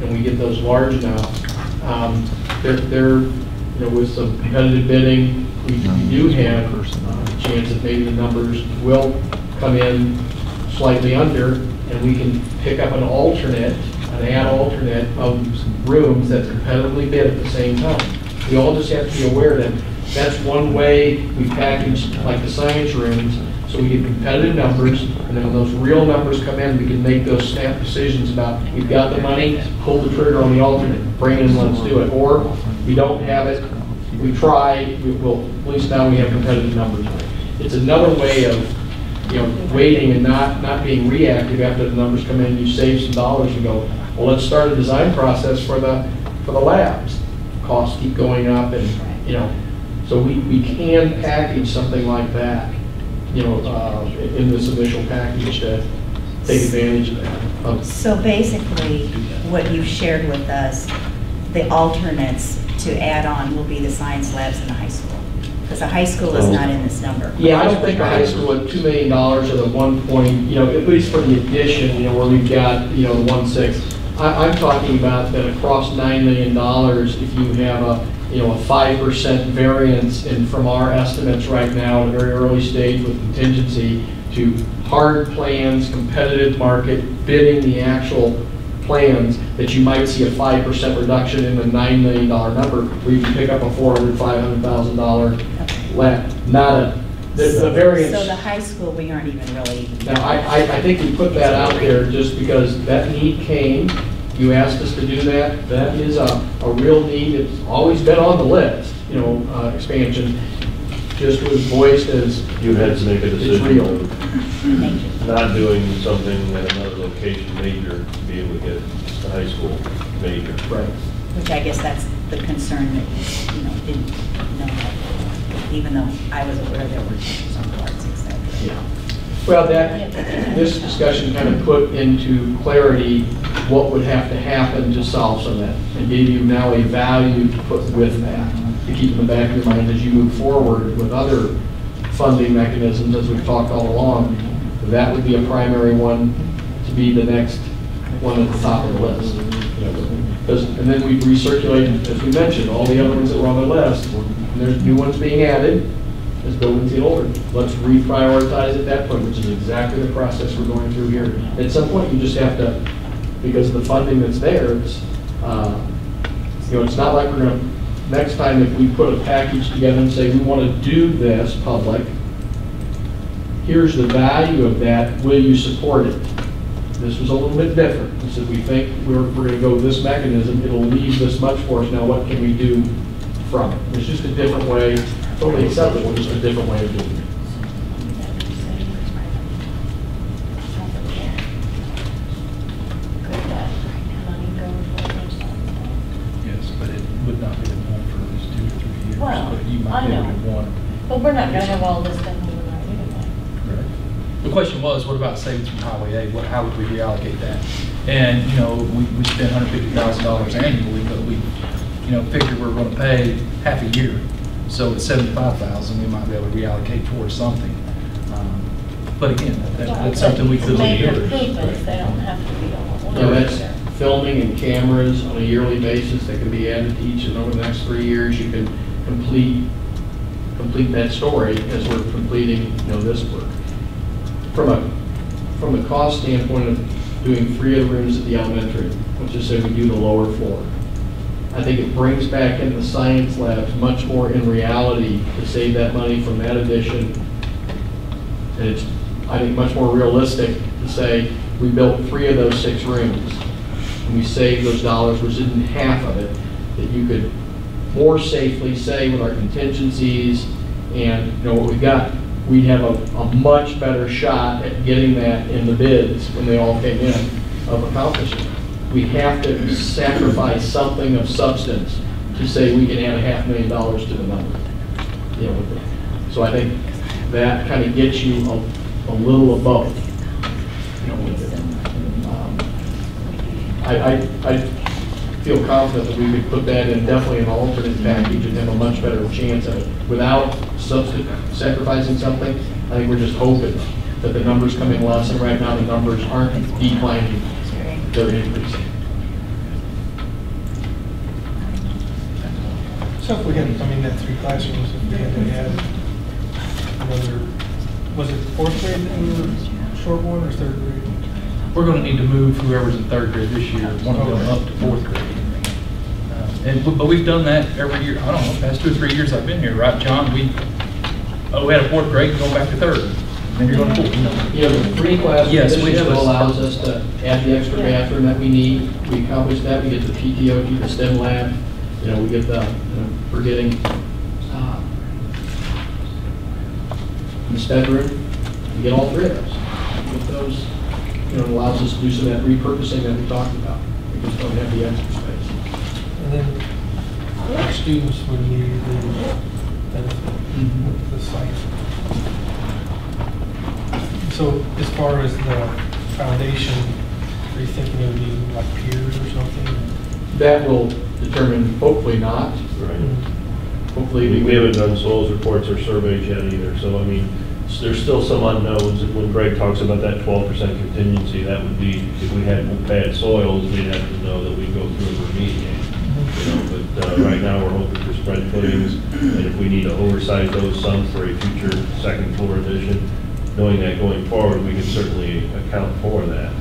Speaker 1: and we get those large enough, um, they're, they're, you know, with some competitive bidding, we do have uh, a chance that maybe the numbers will come in slightly under, and we can pick up an alternate, an add alternate of rooms that's competitively bid at the same time. We all just have to be aware that that's one way we package, like the science rooms, so we get competitive numbers, and then when those real numbers come in, we can make those snap decisions about, we've got the money, pull the trigger on the alternate, bring in, let's do it. Or, we don't have it, we try, we will, at least now we have competitive numbers. It's another way of, you know, waiting and not, not being reactive after the numbers come in, you save some dollars and go, well, let's start a design process for the, for the labs. Costs keep going up and, you know, so we, we can package something like that, you know, uh, in this initial package to take advantage of that.
Speaker 5: So basically, what you've shared with us, the alternates to add on will be the science labs in the high school? Because the high school is oh. not in this number.
Speaker 1: Yeah, I don't think the high school at two million dollars or the one point, you know, at least for the addition, you know, where we've got, you know, the one six. I, I'm talking about that across nine million dollars, if you have a, you know, a five percent variance in, from our estimates right now, at a very early stage with contingency, to hard plans, competitive market, bidding the actual plans, that you might see a five percent reduction in the nine million dollar number, where you can pick up a four hundred, five hundred thousand dollar lab, not a, the the variance.
Speaker 5: So the high school, we aren't even really.
Speaker 1: Now, I, I, I think we put that out there just because that need came, you asked us to do that, that is a, a real need, it's always been on the list, you know, uh, expansion, just was voiced as,
Speaker 4: You had to make a decision.
Speaker 1: It's
Speaker 4: decision
Speaker 1: real.
Speaker 4: not doing something at another location major to be able to get the high school major.
Speaker 1: right.
Speaker 5: Which I guess that's the concern that, you know, didn't know that, even though I was aware there were some parts, et cetera.
Speaker 1: Yeah. Well, that, this discussion kind of put into clarity what would have to happen to solve some of that, and gave you now a value to put with that, to keep in the back of your mind as you move forward with other funding mechanisms, as we've talked all along. That would be a primary one to be the next one at the top of the list. And then we recirculate, as we mentioned, all the other ones that were on the list, and there's new ones being added as buildings get older. Let's reprioritize at that point, which is exactly the process we're going through here. At some point, you just have to, because of the funding that's there, it's, uh, you know, it's not like we're gonna, next time if we put a package together and say, we want to do this public, here's the value of that, will you support it? This was a little bit different. We said, we think we're, we're gonna go this mechanism, it'll leave this much for us, now what can we do from it? It's just a different way, totally acceptable, just a different way of doing it.
Speaker 2: Yes, but it would not be the one for at least two or three years.
Speaker 8: Well,
Speaker 2: But you might
Speaker 8: I
Speaker 2: be able
Speaker 8: know.
Speaker 2: to one.
Speaker 8: But we're not gonna have all this done overnight anyway.
Speaker 2: Correct. The question was, what about savings from Highway A? What, how would we reallocate that? And, you know, we, we spend hundred fifty thousand dollars annually, but we, you know, figure we're gonna pay half a year. So at seventy-five thousand, we might be able to reallocate towards something. Um, But again, that, that's something we could look
Speaker 8: Make
Speaker 2: at.
Speaker 8: improvements, they don't have to be all at once.
Speaker 1: So that's filming and cameras on a yearly basis that can be added to each, and over the next three years, you can complete, complete that story as we're completing, you know, this work. From a, from a cost standpoint of doing three of the rooms at the elementary, let's just say we do the lower floor. I think it brings back in the science labs much more in reality to save that money from that addition. And it's, I think, much more realistic to say, we built three of those six rooms, and we saved those dollars, which isn't half of it, that you could more safely say with our contingencies and, you know, what we've got, we'd have a, a much better shot at getting that in the bids when they all came in of accomplishing. We have to sacrifice something of substance to say we can add a half million dollars to the number. You know, so I think that kind of gets you a, a little above. You know, it. Um, I, I, I feel confident that we could put that in definitely an alternate package and have a much better chance of it. Without sacrificing something, I think we're just hoping that the numbers come in less, and right now the numbers aren't declining, they're increasing.
Speaker 3: So if we had, I mean, that three classrooms, if we had to add another, was it fourth grade that we were short one or third grade?
Speaker 2: We're gonna need to move whoever's in third grade this year, one of them up to fourth grade. And, but we've done that every year, I don't know, past two or three years I've been here, right, John? We, oh, we had a fourth grade, going back to third, then you're going to fourth, you know.
Speaker 1: You know, three class
Speaker 2: Yes, we have a-
Speaker 1: allows us to add the extra bathroom that we need. We accomplish that, we get the PTO, keep the STEM lab, you know, we get the, you know, we're getting, uh, the STEM room, we get all three of those. Get those, you know, it allows us to do some of that repurposing that we talked about. We just don't have the extra space.
Speaker 3: And then students would immediately benefit with the site. So as far as the foundation, are you thinking it would be like piers or something?
Speaker 1: That will determine, hopefully not,
Speaker 4: Right.
Speaker 1: hopefully.
Speaker 4: We we haven't done soils reports or surveys yet either, so I mean, s- there's still some unknowns. And When Greg talks about that twelve percent contingency, that would be, if we had bad soils, we'd have to know that we'd go through and remediate. Know, but uh, right now, we're hoping for spread footings, and if we need to oversize those some for a future second floor addition, knowing that going forward, we can certainly account for that.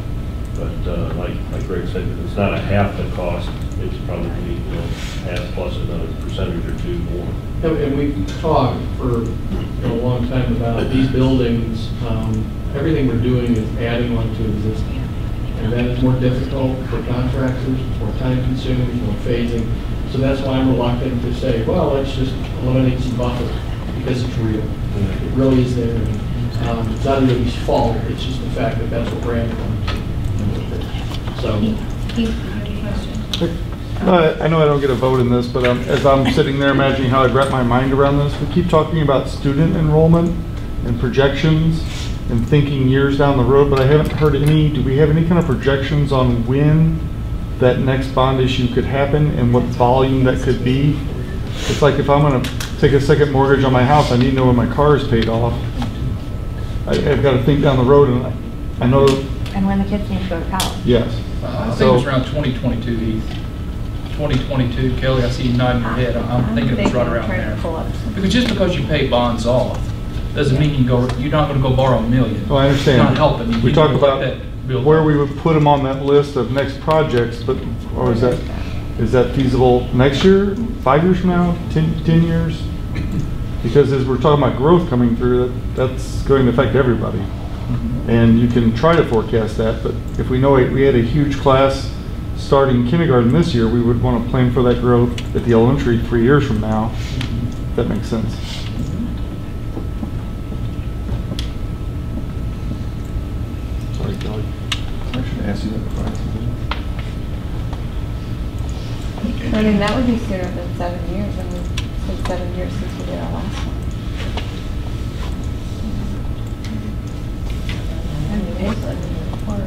Speaker 4: But uh, like, like Greg said, it's not a half the cost, it's probably, you know, half plus another percentage or two more.
Speaker 1: And we've talked for a long time about these buildings, um, everything we're doing is adding on to existing. And that is more difficult for contractors, more time consuming, more phasing. So that's why I'm reluctant to say, well, let's just eliminate some buffer, because it's real. It really is there. And, um, It's not anybody's fault, it's just the fact that that's what Brandon wanted to. So,
Speaker 9: Keith, you have a question?
Speaker 7: Uh, I know I don't get a vote in this, but um, as I'm sitting there imagining how I'd wrap my mind around this, we keep talking about student enrollment and projections and thinking years down the road, but I haven't heard any, do we have any kind of projections on when that next bond issue could happen and what volume that could be? It's like if I'm gonna take a second mortgage on my house, I need to know when my car is paid off. I, I've gotta think down the road and I- I know,
Speaker 9: And when the kids need to go to college?
Speaker 7: yes.
Speaker 2: I think
Speaker 7: So-
Speaker 2: it's around 2022, Heath. 2022, Kelly, I see you nodding your head. I'm- I'm thinking it's right around there.
Speaker 9: to pull up some-
Speaker 2: Because just because you pay bonds off, doesn't mean you go, you're not gonna go borrow a million.
Speaker 7: Oh, I understand.
Speaker 2: It's not helping you.
Speaker 7: We
Speaker 2: You
Speaker 7: talk
Speaker 2: need to let
Speaker 7: about
Speaker 2: that build
Speaker 7: where
Speaker 2: up.
Speaker 7: we would put them on that list of next projects, but, or is that, is that feasible next year, five years from now, 10, 10 years? Because as we're talking about growth coming through, that, that's going to affect everybody. Mm-hmm. And you can try to forecast that, but if we know we had a huge class starting kindergarten this year, we would want to plan for that growth at the elementary three years from now. if That makes sense. Sorry, Kelly. I should ask you that before I asked you.
Speaker 9: I mean, that would be sooner than seven years, and it's been seven years since we did our last one. I mean, it's like, or,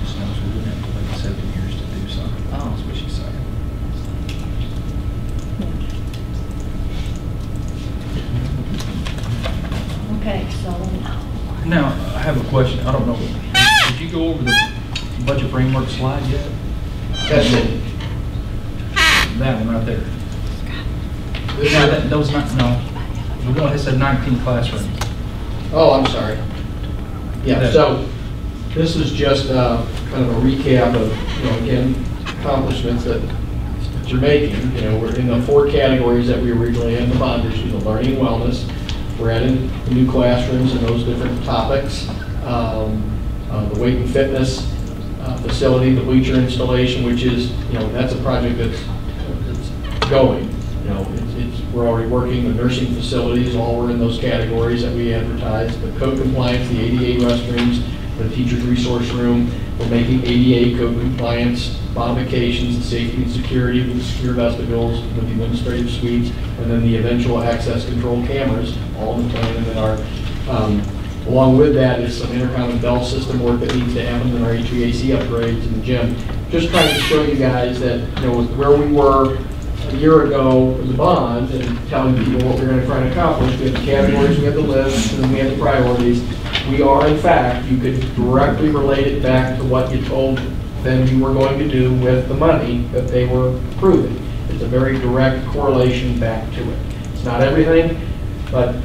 Speaker 2: Just knows we wouldn't have to wait seven years to do something. That's what she's saying.
Speaker 8: Okay, so
Speaker 2: Now, I have a question. I don't know. Did you go over the budget framework slide yet?
Speaker 1: that's it.
Speaker 2: That one right there. No, that, those not, no. The one that said 19 classrooms.
Speaker 1: Oh, I'm sorry. Yeah, so this is just uh, kind of a recap of, you know, again, accomplishments that you're making. You know, we're in the four categories that we originally had in the bond issue, the learning and wellness. We're adding new classrooms and those different topics. Um, uh, The weight and fitness uh, facility, the bleacher installation, which is, you know, that's a project that's going. You know, it's, it's, we're already working, the nursing facilities, all were in those categories that we advertised. The code compliance, the ADA restrooms, the teacher's resource room, we're making ADA code compliance modifications, the safety and security of the secure vestibules, with the administrative suites, and then the eventual access control cameras, all in the plan, and then our, um, Along with that is some intercom and bell system work that needs to happen in our HVAC upgrades in the gym. Just trying to show you guys that, you know, where we were a year ago the bond and telling people what we're gonna try and accomplish. We have the categories, we have the lists, and we have the priorities. We are, in fact, you could directly relate it back to what you told them you were going to do with the money that they were approving. It's a very direct correlation back to it. It's not everything, but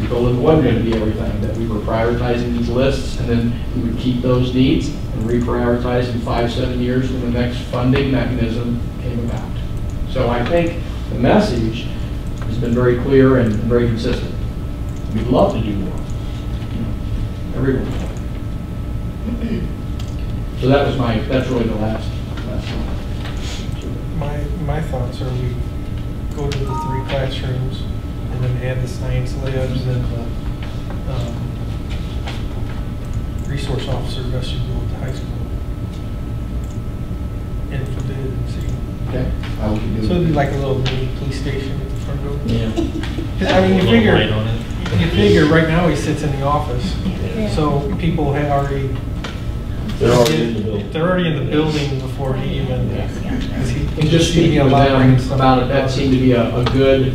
Speaker 1: we told them going to be everything, that we were prioritizing these lists, and then we would keep those needs and reprioritize in five, seven years when the next funding mechanism came about. So I think the message has been very clear and very consistent. We'd love to do more. Everyone. So that was my, that's really the last, last one.
Speaker 3: My, my thoughts are we go to the three classrooms and then add the science labs and the, um, resource officer vestibule the high school. And for bid see.
Speaker 1: Okay, how we can do.
Speaker 3: So it'd be like a little mini police station at the front door.
Speaker 1: Yeah.
Speaker 3: 'Cause, I mean, you figure,
Speaker 11: light on it.
Speaker 3: you figure right now he sits in the office, so people had already.
Speaker 4: They're already in the building.
Speaker 3: They're already in the building before he even, even. 'cause he-
Speaker 1: And just speaking with them about it, that seemed to be a, a good,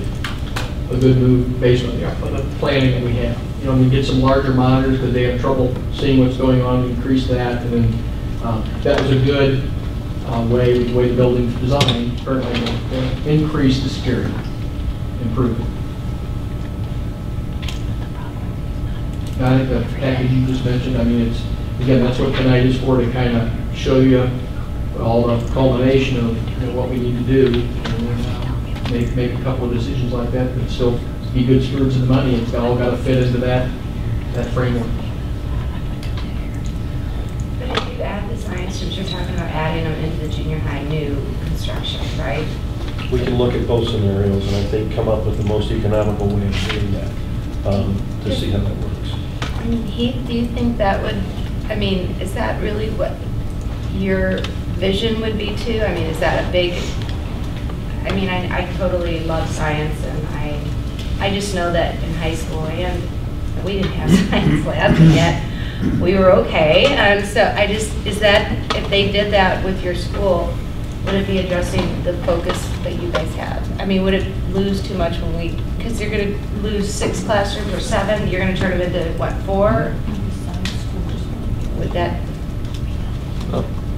Speaker 1: a good move based on the, the planning that we have. You know, we get some larger monitors because they have trouble seeing what's going on, increase that, and then, um, that was a good, uh, way, the way the building's designed, currently, to increase the security, improve it. I think the package you just mentioned, I mean, it's, again, that's what tonight is for, to kind of show you all the culmination of, you know, what we need to do. And then, uh, make, make a couple of decisions like that, but still be good stewards of the money. It's all got to fit into that, that framework.
Speaker 6: But if you add the science rooms, you're talking about adding them into the junior high new construction, right?
Speaker 4: We can look at both scenarios and I think come up with the most economical way of doing that, um, to see how that works.
Speaker 6: I mean, Heath, do you think that would, I mean, is that really what your vision would be too? I mean, is that a big, I mean, I, I totally love science and I, I just know that in high school and we didn't have science lab yet. We were okay. Um, so I just, is that, if they did that with your school, would it be addressing the focus that you guys have? I mean, would it lose too much when we, because you're going to lose six classrooms or seven, you're going to turn them into, what, four? Would that,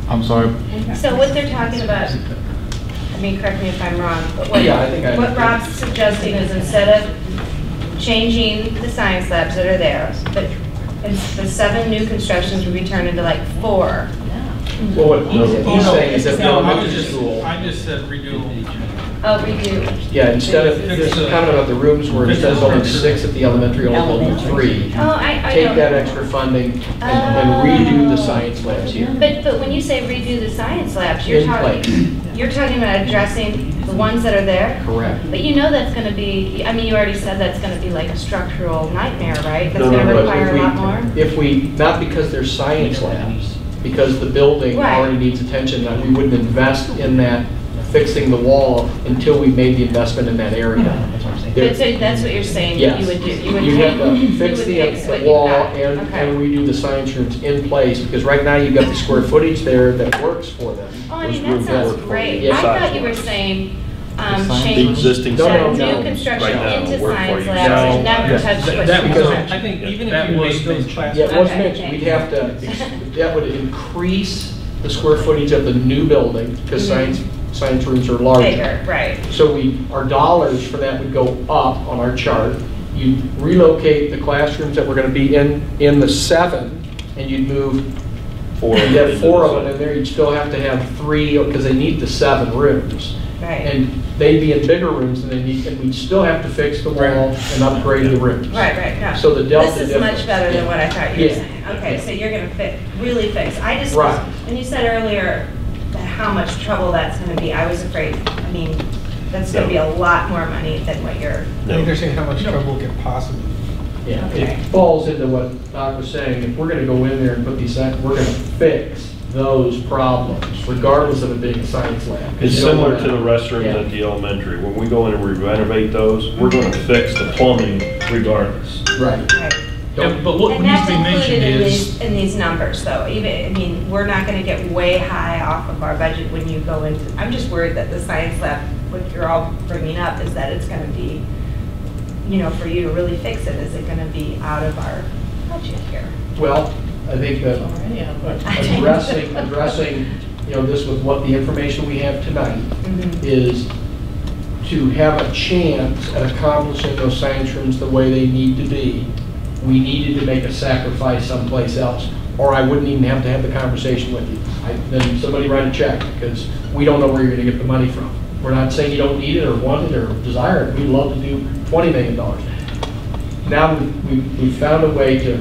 Speaker 7: I'm sorry,
Speaker 6: so what they're talking about, I mean, correct me if I'm wrong, but what,
Speaker 1: Yeah, I think I-
Speaker 6: what Rob's suggesting is instead of changing the science labs that are there, but it's the seven new constructions would be turned into like four.
Speaker 1: Well, what he's he's saying is that the
Speaker 3: No, I was
Speaker 1: elementary
Speaker 3: just,
Speaker 1: school,
Speaker 3: I just said redo.
Speaker 6: Oh, redo.
Speaker 1: yeah, instead of, this is comment about the rooms where instead of only six at the elementary, only building three.
Speaker 6: Oh, I, I
Speaker 1: Take that
Speaker 6: know.
Speaker 1: extra funding and and uh, redo the science labs here.
Speaker 6: But, but when you say redo the science labs, you're
Speaker 1: In
Speaker 6: talking, you're talking about addressing the ones that are there?
Speaker 1: Correct.
Speaker 6: But you know that's gonna be, I mean, you already said that's gonna be like a structural nightmare, right? That's
Speaker 4: No, no,
Speaker 6: gonna
Speaker 4: no, if
Speaker 6: require a
Speaker 1: we-
Speaker 6: lot more?
Speaker 1: If we, not because they're science labs, because the building
Speaker 6: Right.
Speaker 1: already needs attention, that we wouldn't invest in that, fixing the wall until we made the investment in that area.
Speaker 6: But so that's what you're saying that you would do? You would
Speaker 1: You have to fix the
Speaker 6: fix
Speaker 1: the wall and
Speaker 6: Okay.
Speaker 1: and redo the science rooms in place, because right now you've got the square footage there that works for them.
Speaker 6: Oh, I mean, that
Speaker 1: rooms
Speaker 6: sounds great.
Speaker 1: them.
Speaker 6: I thought you were saying, um,
Speaker 7: The
Speaker 6: change
Speaker 4: existing
Speaker 1: No, no,
Speaker 6: that
Speaker 1: no.
Speaker 6: new construction
Speaker 4: Right now,
Speaker 6: into
Speaker 4: work for
Speaker 6: science
Speaker 4: you.
Speaker 6: labs and
Speaker 1: No.
Speaker 6: never
Speaker 1: Yeah.
Speaker 6: touch
Speaker 2: That- that was-
Speaker 6: want.
Speaker 3: I think even
Speaker 2: That
Speaker 3: if you
Speaker 2: was
Speaker 3: those
Speaker 2: mentioned.
Speaker 3: classes.
Speaker 1: Yeah, it was
Speaker 6: Okay,
Speaker 1: mentioned, we'd have to, ex- that would increase the square footage of the new building, because
Speaker 6: Mhm.
Speaker 1: science, science rooms are larger.
Speaker 6: Bigger, right.
Speaker 1: So we, our dollars for that would go up on our chart. You'd relocate the classrooms that were gonna be in, in the seven, and you'd move,
Speaker 4: Four
Speaker 1: you'd have four of them in there, you'd still have to have three, because they need the seven rooms.
Speaker 6: Right,
Speaker 1: And they'd be in bigger rooms than they need, and we'd still have to fix the wall and upgrade the rooms.
Speaker 6: right, right, no.
Speaker 1: So the delta
Speaker 6: This is
Speaker 1: difference-
Speaker 6: much better than what I thought you were
Speaker 1: Yeah.
Speaker 6: saying. Okay, so you're gonna fit, really fix. I just,
Speaker 1: Right.
Speaker 6: when you said earlier that how much trouble that's gonna be, I was afraid, I mean, that's gonna
Speaker 4: No.
Speaker 6: be a lot more money than what you're,
Speaker 3: I think they're saying how much trouble it could possibly.
Speaker 1: Yeah,
Speaker 6: Okay.
Speaker 1: it falls into what Doc was saying, if we're gonna go in there and put these, we're gonna fix those problems, regardless of it being a science lab.
Speaker 4: It's similar
Speaker 1: wanna-
Speaker 4: the restrooms
Speaker 1: Yeah.
Speaker 4: at the elementary. When we go in and we renovate those, we're gonna mm-hmm. fix the plumbing regardless.
Speaker 1: Right.
Speaker 6: right.
Speaker 2: Yeah, But what
Speaker 6: And
Speaker 2: needs
Speaker 6: that's
Speaker 2: to be mentioned
Speaker 6: included in
Speaker 2: is,
Speaker 6: these, in these numbers, though, even, I mean, we're not gonna get way high off of our budget when you go into, I'm just worried that the science lab, what you're all bringing up, is that it's gonna be, you know, for you to really fix it, is it gonna be out of our budget here?
Speaker 1: Well, I think that addressing, addressing, you know, this with what the information we have tonight
Speaker 6: Mhm.
Speaker 1: is to have a chance at accomplishing those rooms the way they need to be, we needed to make a sacrifice someplace else, or I wouldn't even have to have the conversation with you. I- Then somebody write a check, because we don't know where you're gonna get the money from. We're not saying you don't need it or want it or desire it, we'd love to do twenty million dollars. Now, we- we, we found a way to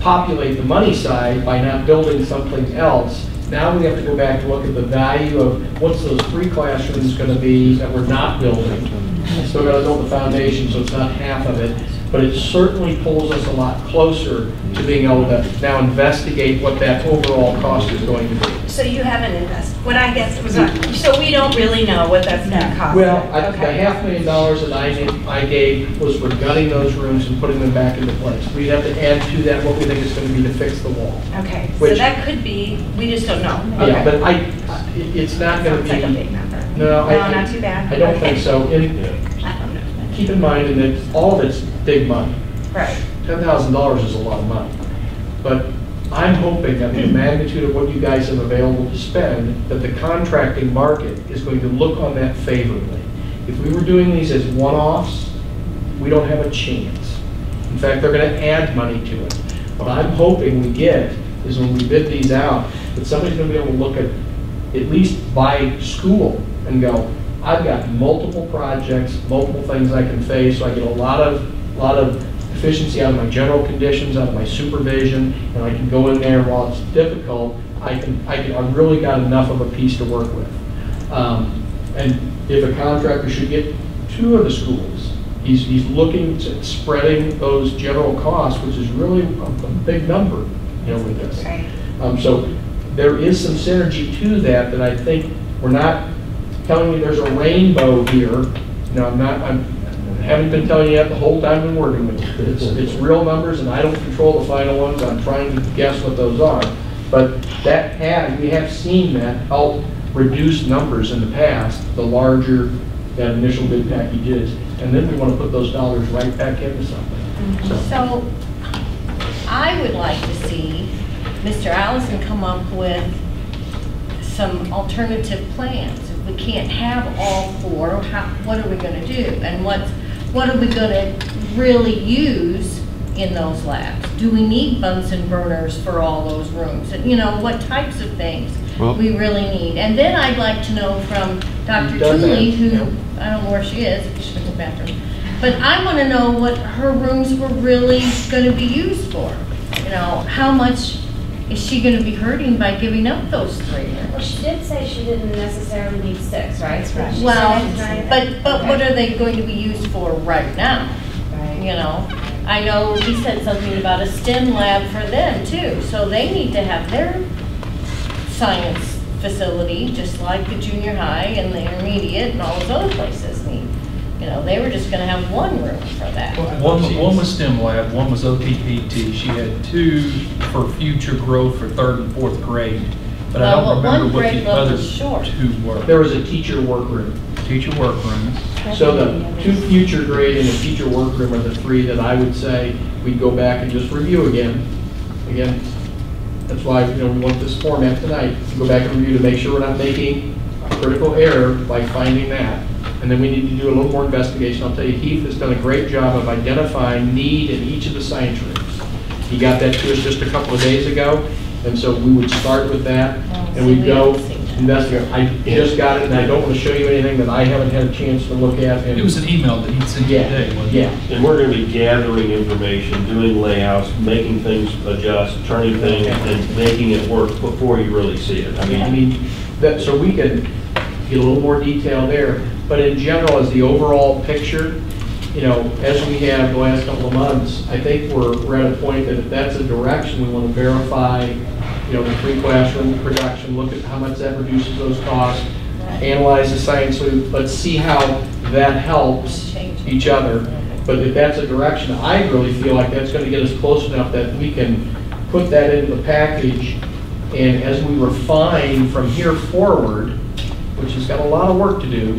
Speaker 1: populate the money side by not building something else. Now we have to go back to look at the value of what's those three classrooms gonna be that we're not building. So we're gotta build the foundation, so it's not half of it, but it certainly pulls us a lot closer to being able to now investigate what that overall cost is going to be.
Speaker 6: So you haven't invested, what I guess was, not- so we don't really know what that's gonna cost.
Speaker 1: Well, I- the half million dollars that I gave, I gave was for gutting those rooms and putting them back into place. We'd have to add to that what we think is gonna be to fix the wall.
Speaker 6: Okay, so that could be, we just don't know.
Speaker 1: Yeah, but I, I- it's not gonna
Speaker 6: be. like a
Speaker 1: be,
Speaker 6: big number.
Speaker 1: no, I.
Speaker 6: No, not too bad.
Speaker 1: I don't
Speaker 6: Okay.
Speaker 1: think so. And
Speaker 4: Yeah.
Speaker 6: I don't know.
Speaker 1: keep in mind that all of it's big money.
Speaker 6: Right.
Speaker 1: Ten thousand dollars is a lot of money. But I'm hoping that the hmm. magnitude of what you guys have available to spend, that the contracting market is going to look on that favorably. If we were doing these as one-offs, we don't have a chance. In fact, they're gonna add money to it. What I'm hoping we get is when we bid these out, that somebody's gonna be able to look at, at least by school and go, I've got multiple projects, multiple things I can face, so I get a lot of, lot of efficiency out of my general conditions, out of my supervision, and I can go in there while it's difficult, I can, I can, I've really got enough of a piece to work with. Um, And if a contractor should get two of the schools, he's, he's looking at spreading those general costs, which is really a, a big number, you know, with this.
Speaker 5: Right.
Speaker 1: Um, so there is some synergy to that, that I think, we're not telling you there's a rainbow here. You know, I'm not, I'm, haven't been telling you that the whole time I've been working with you. It's, it's real numbers, and I don't control the final ones, I'm trying to guess what those are. But that has, we have seen that help reduce numbers in the past, the larger that initial bid package is. And then we want to put those dollars right back into something. So,
Speaker 8: So I would like to see Mr. Allison come up with some alternative plans. If we can't have all four, how, what are we gonna do? And what, what are we gonna really use in those labs? Do we need Bunsen burners for all those rooms? And, you know, what types of things
Speaker 7: Well-
Speaker 8: we really need? And then I'd like to know from Dr.
Speaker 1: You've done that,
Speaker 8: Tooley, who,
Speaker 1: yeah.
Speaker 8: I don't know where she is, she's in the bathroom. But I want to know what her rooms were really going to be used for. You know, how much is she going to be hurting by giving up those three
Speaker 6: Well, she did say she didn't necessarily need six, right?
Speaker 5: right.
Speaker 6: She
Speaker 8: Well,
Speaker 6: said-
Speaker 8: but, but what are they going to be used for right now?
Speaker 6: Right.
Speaker 8: You know, I know he said something about a STEM lab for them too, so they need to have their science facility, just like the junior high and the intermediate and all those other places need. You know, they were just gonna have one room for that.
Speaker 2: One, one was STEM lab, one was OTPT. She had two for future growth for third and fourth grade. But I
Speaker 8: Well,
Speaker 2: don't
Speaker 8: one
Speaker 2: remember what
Speaker 8: grade
Speaker 2: the
Speaker 8: level
Speaker 2: other
Speaker 8: is short.
Speaker 2: two were.
Speaker 1: There was a teacher workroom.
Speaker 2: Teacher workrooms.
Speaker 1: So the two future grade and the teacher workroom are the three that I would say we'd go back and just review again. Again, that's why, you know, we want this format tonight, to go back and review to make sure we're not making a critical error by finding that. And then we need to do a little more investigation. I'll tell you, Heath has done a great job of identifying need in each of the science rooms. He got that to us just a couple of days ago, and so we would start with that, and we'd go investigate. I just got it, and I don't want to show you anything that I haven't had a chance to look at. and-
Speaker 2: It was an email that he sent you
Speaker 1: Yeah,
Speaker 2: today, wasn't it?
Speaker 1: yeah.
Speaker 4: And we're gonna be gathering information, doing layouts, making things adjust, turning things, and making it work before you really see it. I
Speaker 1: I mean, I
Speaker 4: mean,
Speaker 1: mean, that, so we can get a little more detail there, but in general, as the overall picture, you know, as we have the last couple of months, I think we're, we're at a point that if that's a direction, we want to verify, you know, the three classroom production, look at how much that reduces those costs, analyze the science loop, let's see how that helps each other. But if that's a direction, I really feel like that's going to get us close enough that we can put that into the package and as we refine from here forward, which has got a lot of work to do,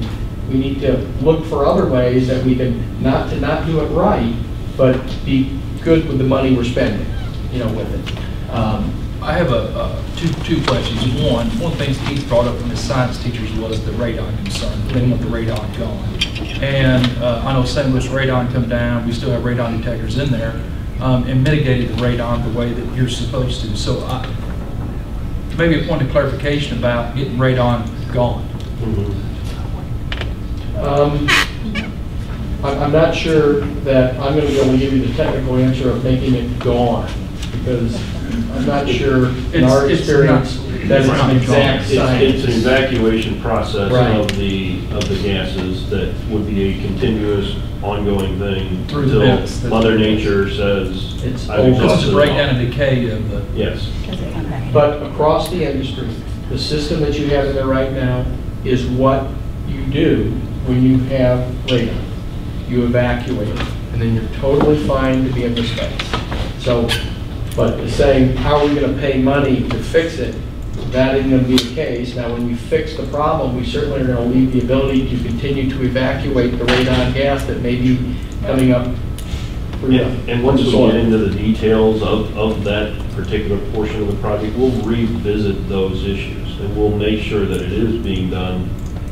Speaker 1: we need to look for other ways that we can, not to not do it right, but be good with the money we're spending, you know, with it. Um,
Speaker 2: I have a, uh, two, two questions. One, one of the things Keith brought up from his science teachers was the radon concern. They want the radon gone. And uh, I know St. Louis radon come down, we still have radon detectors in there, um, and mitigated the radon the way that you're supposed to. So I, maybe a point of clarification about getting radon gone.
Speaker 4: mhm.
Speaker 1: Um, I'm, I'm not sure that I'm gonna be able to give you the technical answer of making it gone, because I'm not sure in our
Speaker 2: It's- it's
Speaker 1: experience that it's an exact
Speaker 4: It's, it's an
Speaker 1: science.
Speaker 4: evacuation process
Speaker 1: Right.
Speaker 4: of the, of the gases that would be a continuous, ongoing thing
Speaker 2: Through the vents.
Speaker 4: until Mother Nature says,
Speaker 1: It's
Speaker 4: I've
Speaker 1: over.
Speaker 2: This
Speaker 4: exhausted
Speaker 2: is
Speaker 4: it
Speaker 2: a
Speaker 4: all."
Speaker 2: breakdown and decay of the,
Speaker 4: Yes.
Speaker 1: But across the industry, the system that you have in there right now is what you do when you have radon. You evacuate it, and then you're totally fine to be in the space. So, but to say, how are we gonna pay money to fix it? That isn't gonna be the case. Now, when we fix the problem, we certainly are gonna leave the ability to continue to evacuate the radon gas that may be coming up.
Speaker 4: Yeah, and once we get into the details of, of that particular portion of the project, we'll revisit those issues, and we'll make sure that it is being done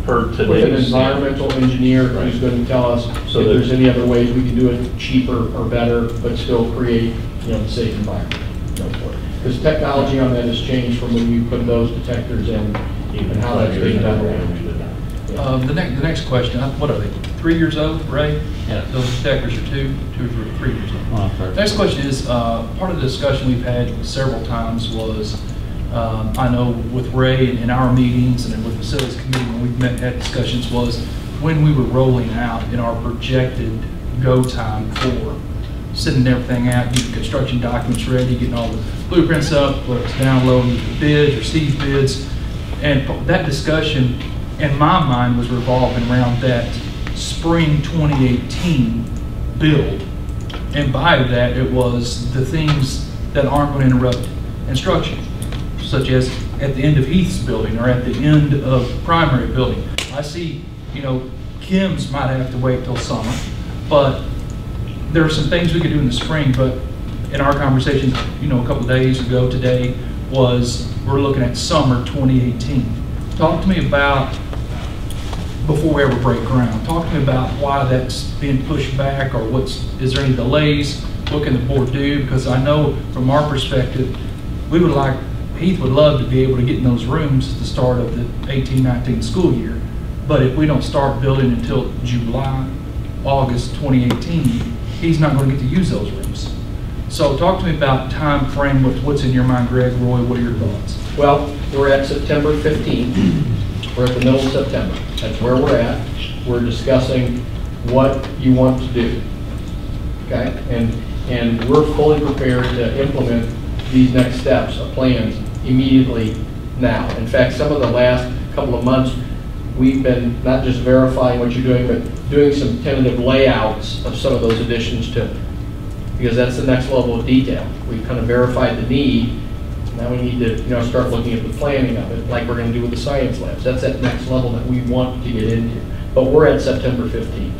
Speaker 4: per
Speaker 1: with an
Speaker 4: today's standards.
Speaker 1: environmental engineer who's going to tell us
Speaker 4: So
Speaker 1: if
Speaker 4: that-
Speaker 1: there's any other ways we can do it cheaper or better, but still create, you know, a safe environment. you know, for. Because technology on that has changed from when you put those detectors in and how that's being done.
Speaker 2: Uh, The next, the next question, uh, what are they, three years old, Ray?
Speaker 12: Yeah.
Speaker 2: Those detectors are two, two or three years old.
Speaker 12: Oh, I'm.
Speaker 2: Next question is, uh, part of the discussion we've had several times was, um, I know with Ray and in our meetings and with facilities committee, when we've met, had discussions, was when we were rolling out in our projected go time for sending everything out, getting construction documents ready, getting all the blueprints up, whether it's downloading the bids Steve's bids. And that discussion, in my mind, was revolving around that spring 2018 build. And by that, it was the things that aren't going to interrupt instruction, such as at the end of Heath's building or at the end of primary building. I see, you know, Kim's might have to wait till summer, but there are some things we could do in the spring, but in our conversation, you know, a couple days ago today, was we're looking at summer 2018. Talk to me about, before we ever break ground, talk to me about why that's being pushed back, or what's, is there any delays? What can the board do? Because I know from our perspective, we would like, Heath would love to be able to get in those rooms at the start of the 18, 19 school year. But if we don't start building until July, August 2018, he's not going to get to use those rooms. So talk to me about time frame. what- what's in your mind, Greg, Roy, what are your thoughts?
Speaker 1: Well, we're at September 15th. We're at the middle of September. That's where we're at. We're discussing what you want to do. Okay? And, and we're fully prepared to implement these next steps plans immediately now. In fact, some of the last couple of months, we've been not just verifying what you're doing, but doing some tentative layouts of some of those additions to, because that's the next level of detail. We've kind of verified the need, now we need to, you know, start looking at the planning of it, like we're gonna do with the science labs. That's that next level that we want to get into. But we're at September 15th.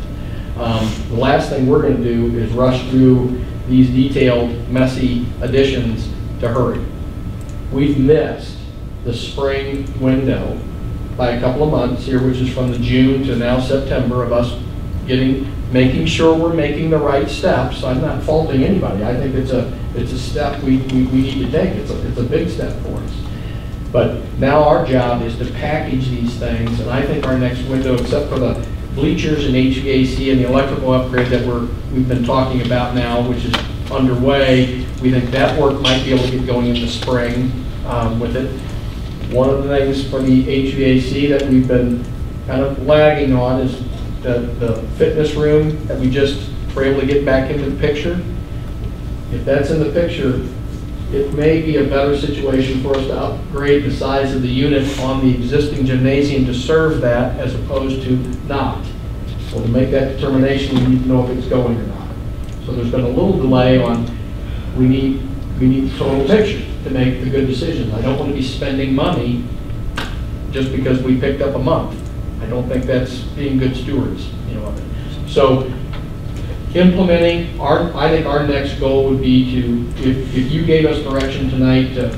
Speaker 1: Um, The last thing we're gonna do is rush through these detailed, messy additions to hurry. We've missed the spring window by a couple of months here, which is from the June to now September of us getting, making sure we're making the right steps. I'm not faulting anybody. I think it's a, it's a step we, we, we need to take. It's a, it's a big step for us. But now our job is to package these things, and I think our next window, except for the bleachers and HVAC and the electrical upgrade that we're, we've been talking about now, which is underway, we think that work might be able to get going in the spring um, with it. One of the things for the HVAC that we've been kind of lagging on is the, the fitness room that we just were able to get back into the picture. If that's in the picture, it may be a better situation for us to upgrade the size of the unit on the existing gymnasium to serve that as opposed to not. Well, to make that determination, we need to know if it's going or not. So there's been a little delay on, we need, we need the total picture to make the good decisions. I don't want to be spending money just because we picked up a month. I don't think that's being good stewards, you know, of it. So implementing, our, I think our next goal would be to, if, if you gave us direction tonight to,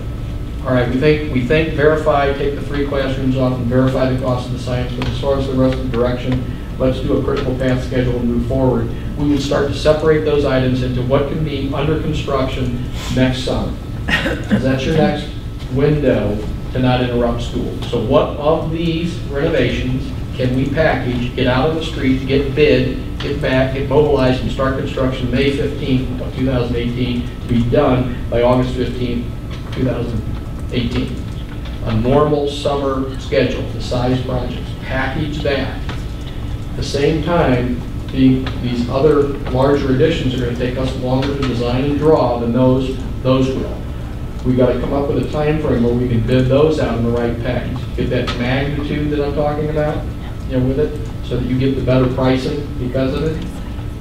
Speaker 1: all right, we think, we think verify, take the three classrooms off and verify the cost of the science, but as far as the rest of the direction, let's do a critical path schedule and move forward. We would start to separate those items into what can be under construction next summer. Because that's your next window to not interrupt school. So what of these renovations can we package, get out of the street, get bid, get back, get mobilized, and start construction May 15th of 2018, to be done by August 15th, 2018? A normal summer schedule, the size projects, package that. At the same time, the, these other larger additions are gonna take us longer to design and draw than those, those will. We gotta come up with a time frame where we can bid those out in the right package, get that magnitude that I'm talking about, you know, with it, so that you get the better pricing because of it.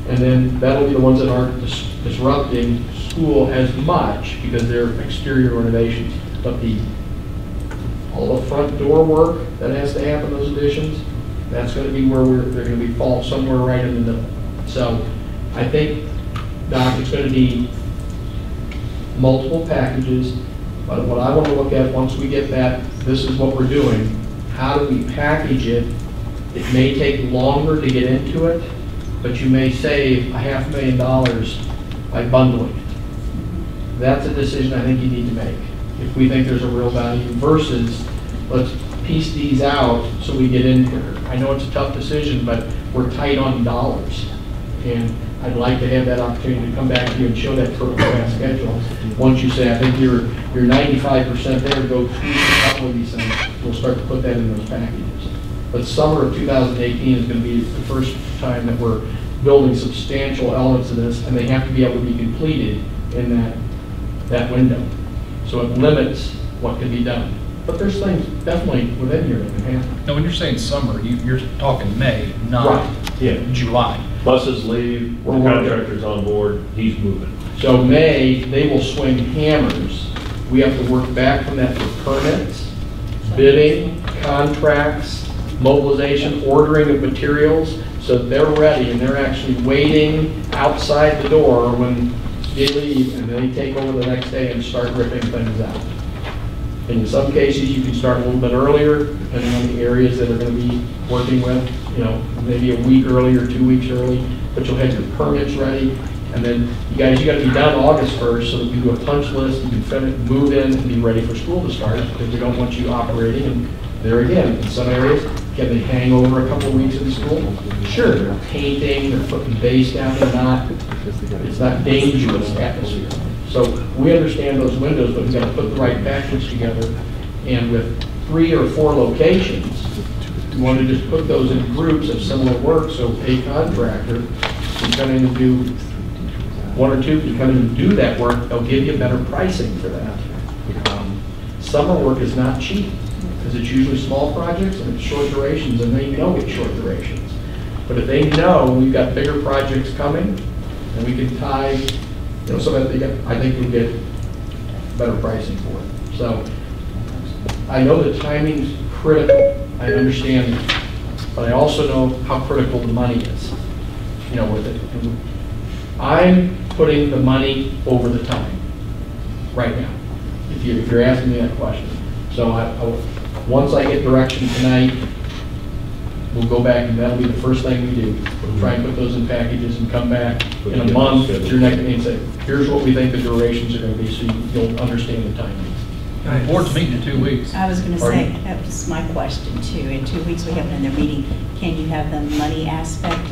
Speaker 1: And then that'll be the ones that aren't dis- disrupting school as much because they're exterior renovations. But the, all the front door work that has to happen, those additions, that's gonna be where we're, they're gonna be fall somewhere right in the middle. So I think, Doc, it's gonna be multiple packages, but what I want to look at, once we get that, this is what we're doing, how do we package it? It may take longer to get into it, but you may save a half million dollars by bundling it. that's a decision I think you need to make. If we think there's a real value versus, let's piece these out so we get in here. I know it's a tough decision, but we're tight on dollars. And I'd like to have that opportunity to come back to you and show that path schedule. Once you say, I think you're, you're ninety-five percent there, go tweak a couple of these things, we'll start to put that in those packages. But summer of 2018 is going to be the first time that we're building substantial elements of this, and they have to be able to be completed in that, that window. So it limits what can be done. But there's things definitely within here that can happen.
Speaker 2: Now, when you're saying summer, you, you're talking May, not
Speaker 1: Right.
Speaker 4: Yeah,
Speaker 2: July.
Speaker 4: buses leave, the
Speaker 1: We're working.
Speaker 4: contractor's on board, he's moving.
Speaker 1: So May, they will swing hammers. We have to work back from that for permits, bidding, contracts, mobilization, ordering of materials. So they're ready and they're actually waiting outside the door when they leave and they take over the next day and start ripping things out. In some cases, you can start a little bit earlier, depending on the areas that are going to be working with, you know, maybe a week earlier, two weeks early, but you'll have your permits ready. And then, you guys, you got to be done August 1st, so that you do a punch list, you can finish, move in and be ready for school to start, because we don't want you operating. And there again, in some areas, can they hang over a couple of weeks in school? Sure, they're painting, they're putting base down, they're not, it's not dangerous atmosphere. So we understand those windows, but we've got to put the right package together. And with three or four locations, we want to just put those in groups of similar work, so a contractor can come in and do, one or two can come in and do that work, they'll give you better pricing for that. Um, Summer work is not cheap, because it's usually small projects and it's short durations, and they know it's short durations. But if they know we've got bigger projects coming, and we can tie, you know, so that I think we'll get better pricing for it. So I know the timing's critical, I understand, but I also know how critical the money is, you know, with it. I'm putting the money over the time, right now, if you, if you're asking me that question. So I, I- once I get direction tonight, we'll go back and that'll be the first thing we do. We'll try and put those in packages and come back in a month, to your next meeting, and say, here's what we think the durations are gonna be, so you- you'll understand the timing.
Speaker 2: The board's meeting in two weeks.
Speaker 5: I was going to
Speaker 1: Pardon?
Speaker 5: say, that was my question too. In two weeks, we have another meeting. Can you have the money aspect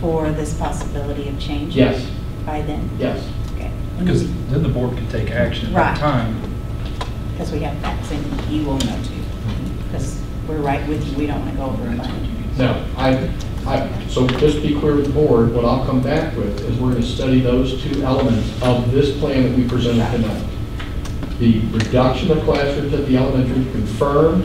Speaker 5: for this possibility of change?
Speaker 1: Yes,
Speaker 5: By then?
Speaker 1: yes.
Speaker 5: Okay.
Speaker 2: Because then the board can take action at
Speaker 5: Right.
Speaker 2: that time.
Speaker 5: Because we have facts and you will know too. Because we're right with you. We don't want to go over the money.
Speaker 1: No, I, I, so just to be clear with the board, what I'll come back with is we're gonna study those two elements of this plan that we presented tonight. The reduction of classrooms at the elementary confirmed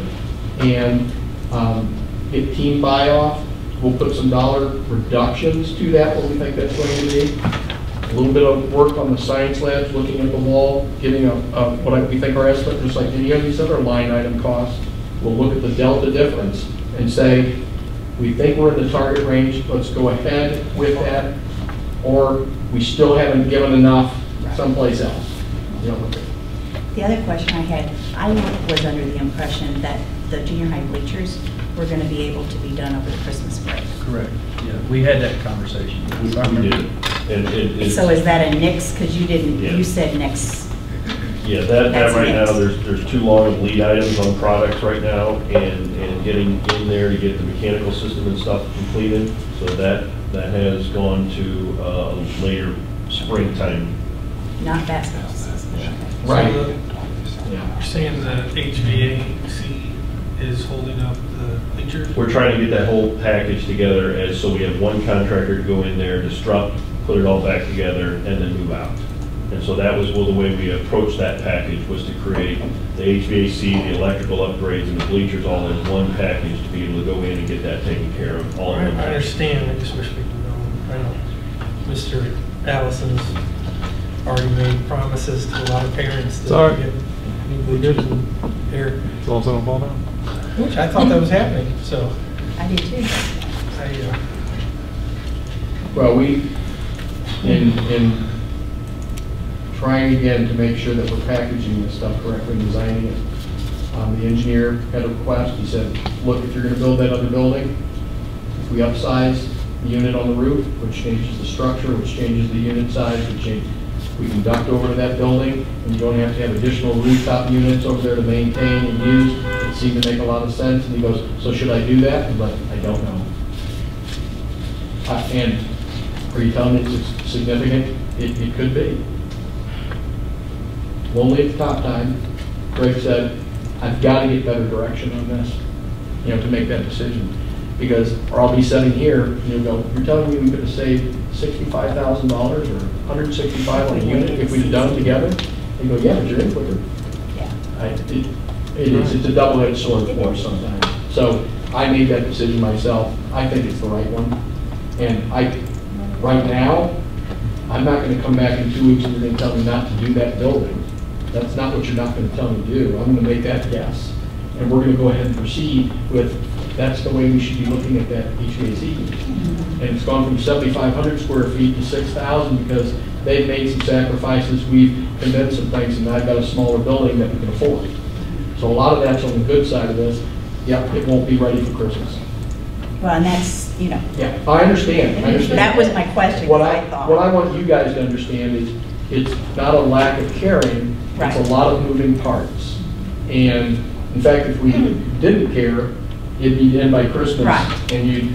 Speaker 1: and, um, get team buy-off. We'll put some dollar reductions to that, what we think that's going to be. A little bit of work on the science labs, looking at the wall, getting a, a- what I- we think our estimate, just like any of these other line item costs. We'll look at the delta difference and say, we think we're in the target range, let's go ahead with that, or we still haven't given enough someplace else. You know,
Speaker 5: The other question I had, I was under the impression that the junior high bleachers were going to be able to be done over the Christmas break.
Speaker 2: Correct. Yeah, we had that conversation.
Speaker 4: We
Speaker 2: I
Speaker 4: we did. And it, it's,
Speaker 5: So is that a nix? Because you didn't,
Speaker 4: Yeah.
Speaker 5: you said next.
Speaker 4: Yeah, that, that
Speaker 5: That's
Speaker 4: right now,
Speaker 5: next.
Speaker 4: there's, there's too long of lead items on products right now, and, and getting in there to get the mechanical system and stuff completed. So that, that has gone to, uh, later springtime.
Speaker 5: Not basketball season.
Speaker 1: Right.
Speaker 3: So
Speaker 1: Yeah.
Speaker 3: You're saying the HVAC is holding up the bleachers?
Speaker 4: We're trying to get that whole package together as, so we have one contractor to go in there, disrupt, put it all back together, and then move out. And so that was well, the way we approached that package, was to create the HVAC, the electrical upgrades, and the bleachers all in one package to be able to go in and get that taken care of, all
Speaker 3: I
Speaker 4: in one
Speaker 3: I
Speaker 4: package.
Speaker 3: understand, I just wish we could know. I know Mr. Allison's already made promises to a lot of parents to
Speaker 7: Sorry.
Speaker 3: get new bleachers and air,
Speaker 7: As long as I don't fall down.
Speaker 3: which I thought that was happening, so
Speaker 5: I did too.
Speaker 3: I, uh,
Speaker 1: Well, we, in, in trying again to make sure that we're packaging this stuff correctly, and designing it, um, the engineer had a request, he said, look, if you're gonna build that other building, if we upsize the unit on the roof, which changes the structure, which changes the unit size, which change, We can duct over to that building, and you don't have to have additional rooftop units over there to maintain and use. It seemed to make a lot of sense, and he goes, so should I do that? I'm like, I don't know. Uh, And are you telling me it's significant? It, it could be. Lonely at the top time, Greg said, I've got to get better direction on this, you know, to make that decision. Because, or I'll be sitting here, and you'll go, you're telling me we could have saved sixty-five thousand dollars or hundred and sixty-five on a unit if we'd have done it together? You go, yeah, but you're in quicker.
Speaker 5: Yeah.
Speaker 1: I, it, it is, it's a double-edged sword for us sometimes. So I made that decision myself. I think it's the right one. And I, right now, I'm not gonna come back in two weeks and you're gonna tell me not to do that building. That's not what you're not gonna tell me to do. I'm gonna make that guess. And we're gonna go ahead and proceed with, that's the way we should be looking at that HVAC. And it's gone from seventy-five hundred square feet to six thousand because they've made some sacrifices. We've condensed some things and I've got a smaller building that we can afford. So a lot of that's on the good side of this. Yep, it won't be ready for Christmas.
Speaker 5: Well, and that's, you know,
Speaker 1: Yeah, I understand, I understand.
Speaker 5: that was my question,
Speaker 1: What I,
Speaker 5: I thought.
Speaker 1: what I want you guys to understand is, it's not a lack of caring, it's a lot of moving parts. And in fact, if we didn't care, it'd be end by Christmas.
Speaker 5: Right.
Speaker 1: And you'd,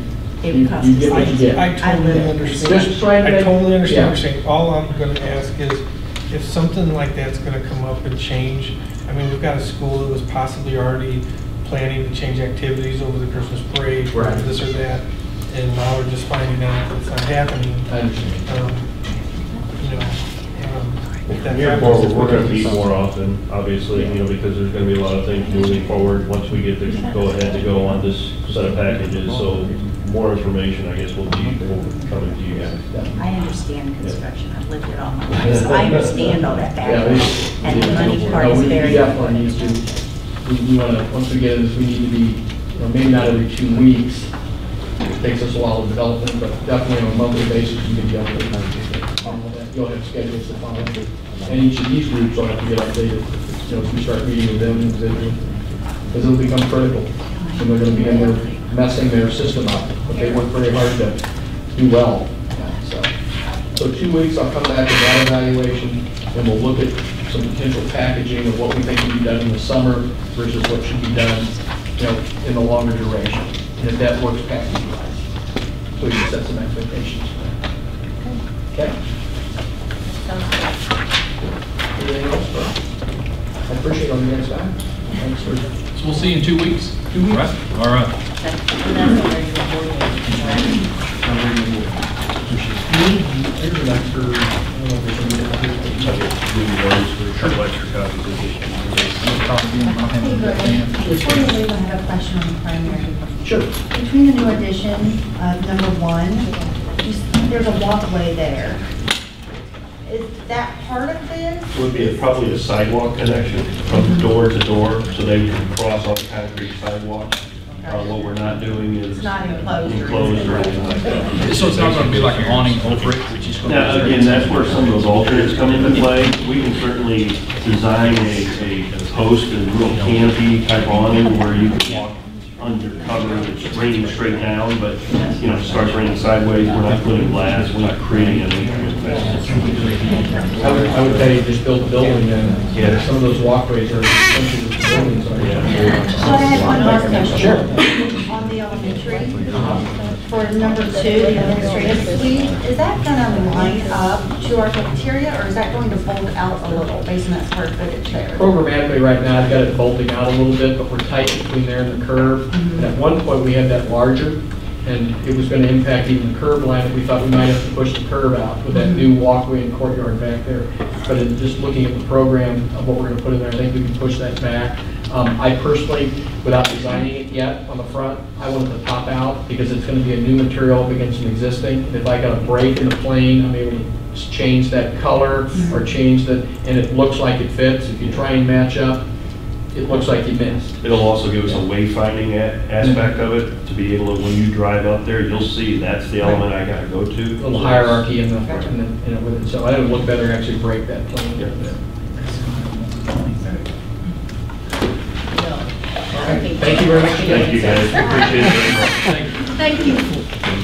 Speaker 1: you
Speaker 5: cost
Speaker 1: you get what you get.
Speaker 3: I totally
Speaker 5: I-
Speaker 3: understand.
Speaker 1: Just trying to
Speaker 3: I
Speaker 1: make-
Speaker 3: totally understand what you're saying. All I'm gonna ask is, if something like that's gonna come up and change, I mean, we've got a school that was possibly already planning to change activities over the Christmas parade, or
Speaker 1: Right.
Speaker 3: this or that, and now we're just finding out it's not happening.
Speaker 1: I understand.
Speaker 3: Um, You know, if that
Speaker 4: Here
Speaker 3: happens.
Speaker 4: forward,
Speaker 3: it's
Speaker 4: we're gonna
Speaker 3: gonna be
Speaker 4: meet
Speaker 3: something.
Speaker 4: more often, obviously, you know, because there's gonna be a lot of things moving forward once we get the go-ahead to go on this set of packages, so more information, I guess, will be coming to you guys.
Speaker 5: I understand construction, I've lived it all my life, so I understand all that
Speaker 1: Yeah,
Speaker 5: background.
Speaker 1: we-
Speaker 5: And the money part
Speaker 1: No,
Speaker 5: is
Speaker 1: we-
Speaker 5: very.
Speaker 1: We definitely need to, we, we wanna, once we get this, we need to be, you know, maybe not every two weeks. It takes us a while to develop them, but definitely on a monthly basis, we can be updated. on all that. You'll have schedules to follow. And each of these groups will have to get updated, you know, if we start meeting with them individually. Because it'll become critical. And they're gonna be in there messing their system up, but they work very hard to do well, so. So two weeks, I'll come back with that evaluation, and we'll look at some potential packaging of what we think can be done in the summer versus what should be done, you know, in the longer duration, and if that works package-wise. So we can set some expectations. Okay? Anything else, bro? I appreciate all you guys' time. Thanks for,
Speaker 2: So we'll see you in two weeks? Two weeks. Right, all right.
Speaker 8: That's that's a regular board meeting, right?
Speaker 1: here's an extra, I don't know if there's any others,
Speaker 4: Couple extra copies of
Speaker 14: Hey, Greg, before you leave, I have a question on the primary.
Speaker 1: Sure.
Speaker 14: Between the new addition of number one, you there's a walkway there. Is that part of this?
Speaker 4: Would be probably a sidewalk connection from door to door, so they can cross on the concrete sidewalk. Uh, What we're not doing is
Speaker 14: It's not enclosed or
Speaker 4: enclosed or anything like that.
Speaker 2: So it's not gonna be like an awning over it, which is gonna.
Speaker 4: Now, again, that's where some of those alternates come into play. We can certainly design a, a post and real canopy type awning where you can walk under cover, it's raining straight down, but, you know, if it starts raining sideways, we're not putting glass, we're not creating anything.
Speaker 1: I would, I would tell you, just build the building, and, yeah, some of those walkways are essentially the buildings are.
Speaker 14: So I have one last question.
Speaker 1: Sure.
Speaker 14: On the elementary, uh-huh. For number two, the administrative suite, is that gonna line up to our cafeteria, or is that going to bulk out a little based on that square footage there?
Speaker 1: Programmatically, right now, I've got it bolting out a little bit, but we're tight between there and the curve. And mm-hmm. at one point, we had that larger, and it was gonna impact even the curb line, we thought we might have to push the curb out with that new mm-hmm. walkway and courtyard back there. But in just looking at the program of what we're gonna put in there, I think we can push that back. Um, I personally, without designing it yet on the front, I want it to pop out, because it's gonna be a new material against an existing. If I got a break in the plane, I'm able to change that color, or change the, and it looks like it fits. If you try and match up, it looks like you missed.
Speaker 4: It'll also give us a wayfinding a- aspect of it, to be able to, when you drive up there, you'll see that's the element I gotta go to.
Speaker 1: A little hierarchy in the, in the, in it with it, so I would look better to actually break that plane.
Speaker 4: Yeah.
Speaker 1: Thank you very much.
Speaker 4: Thank you, guys, appreciate it.
Speaker 8: Thank you.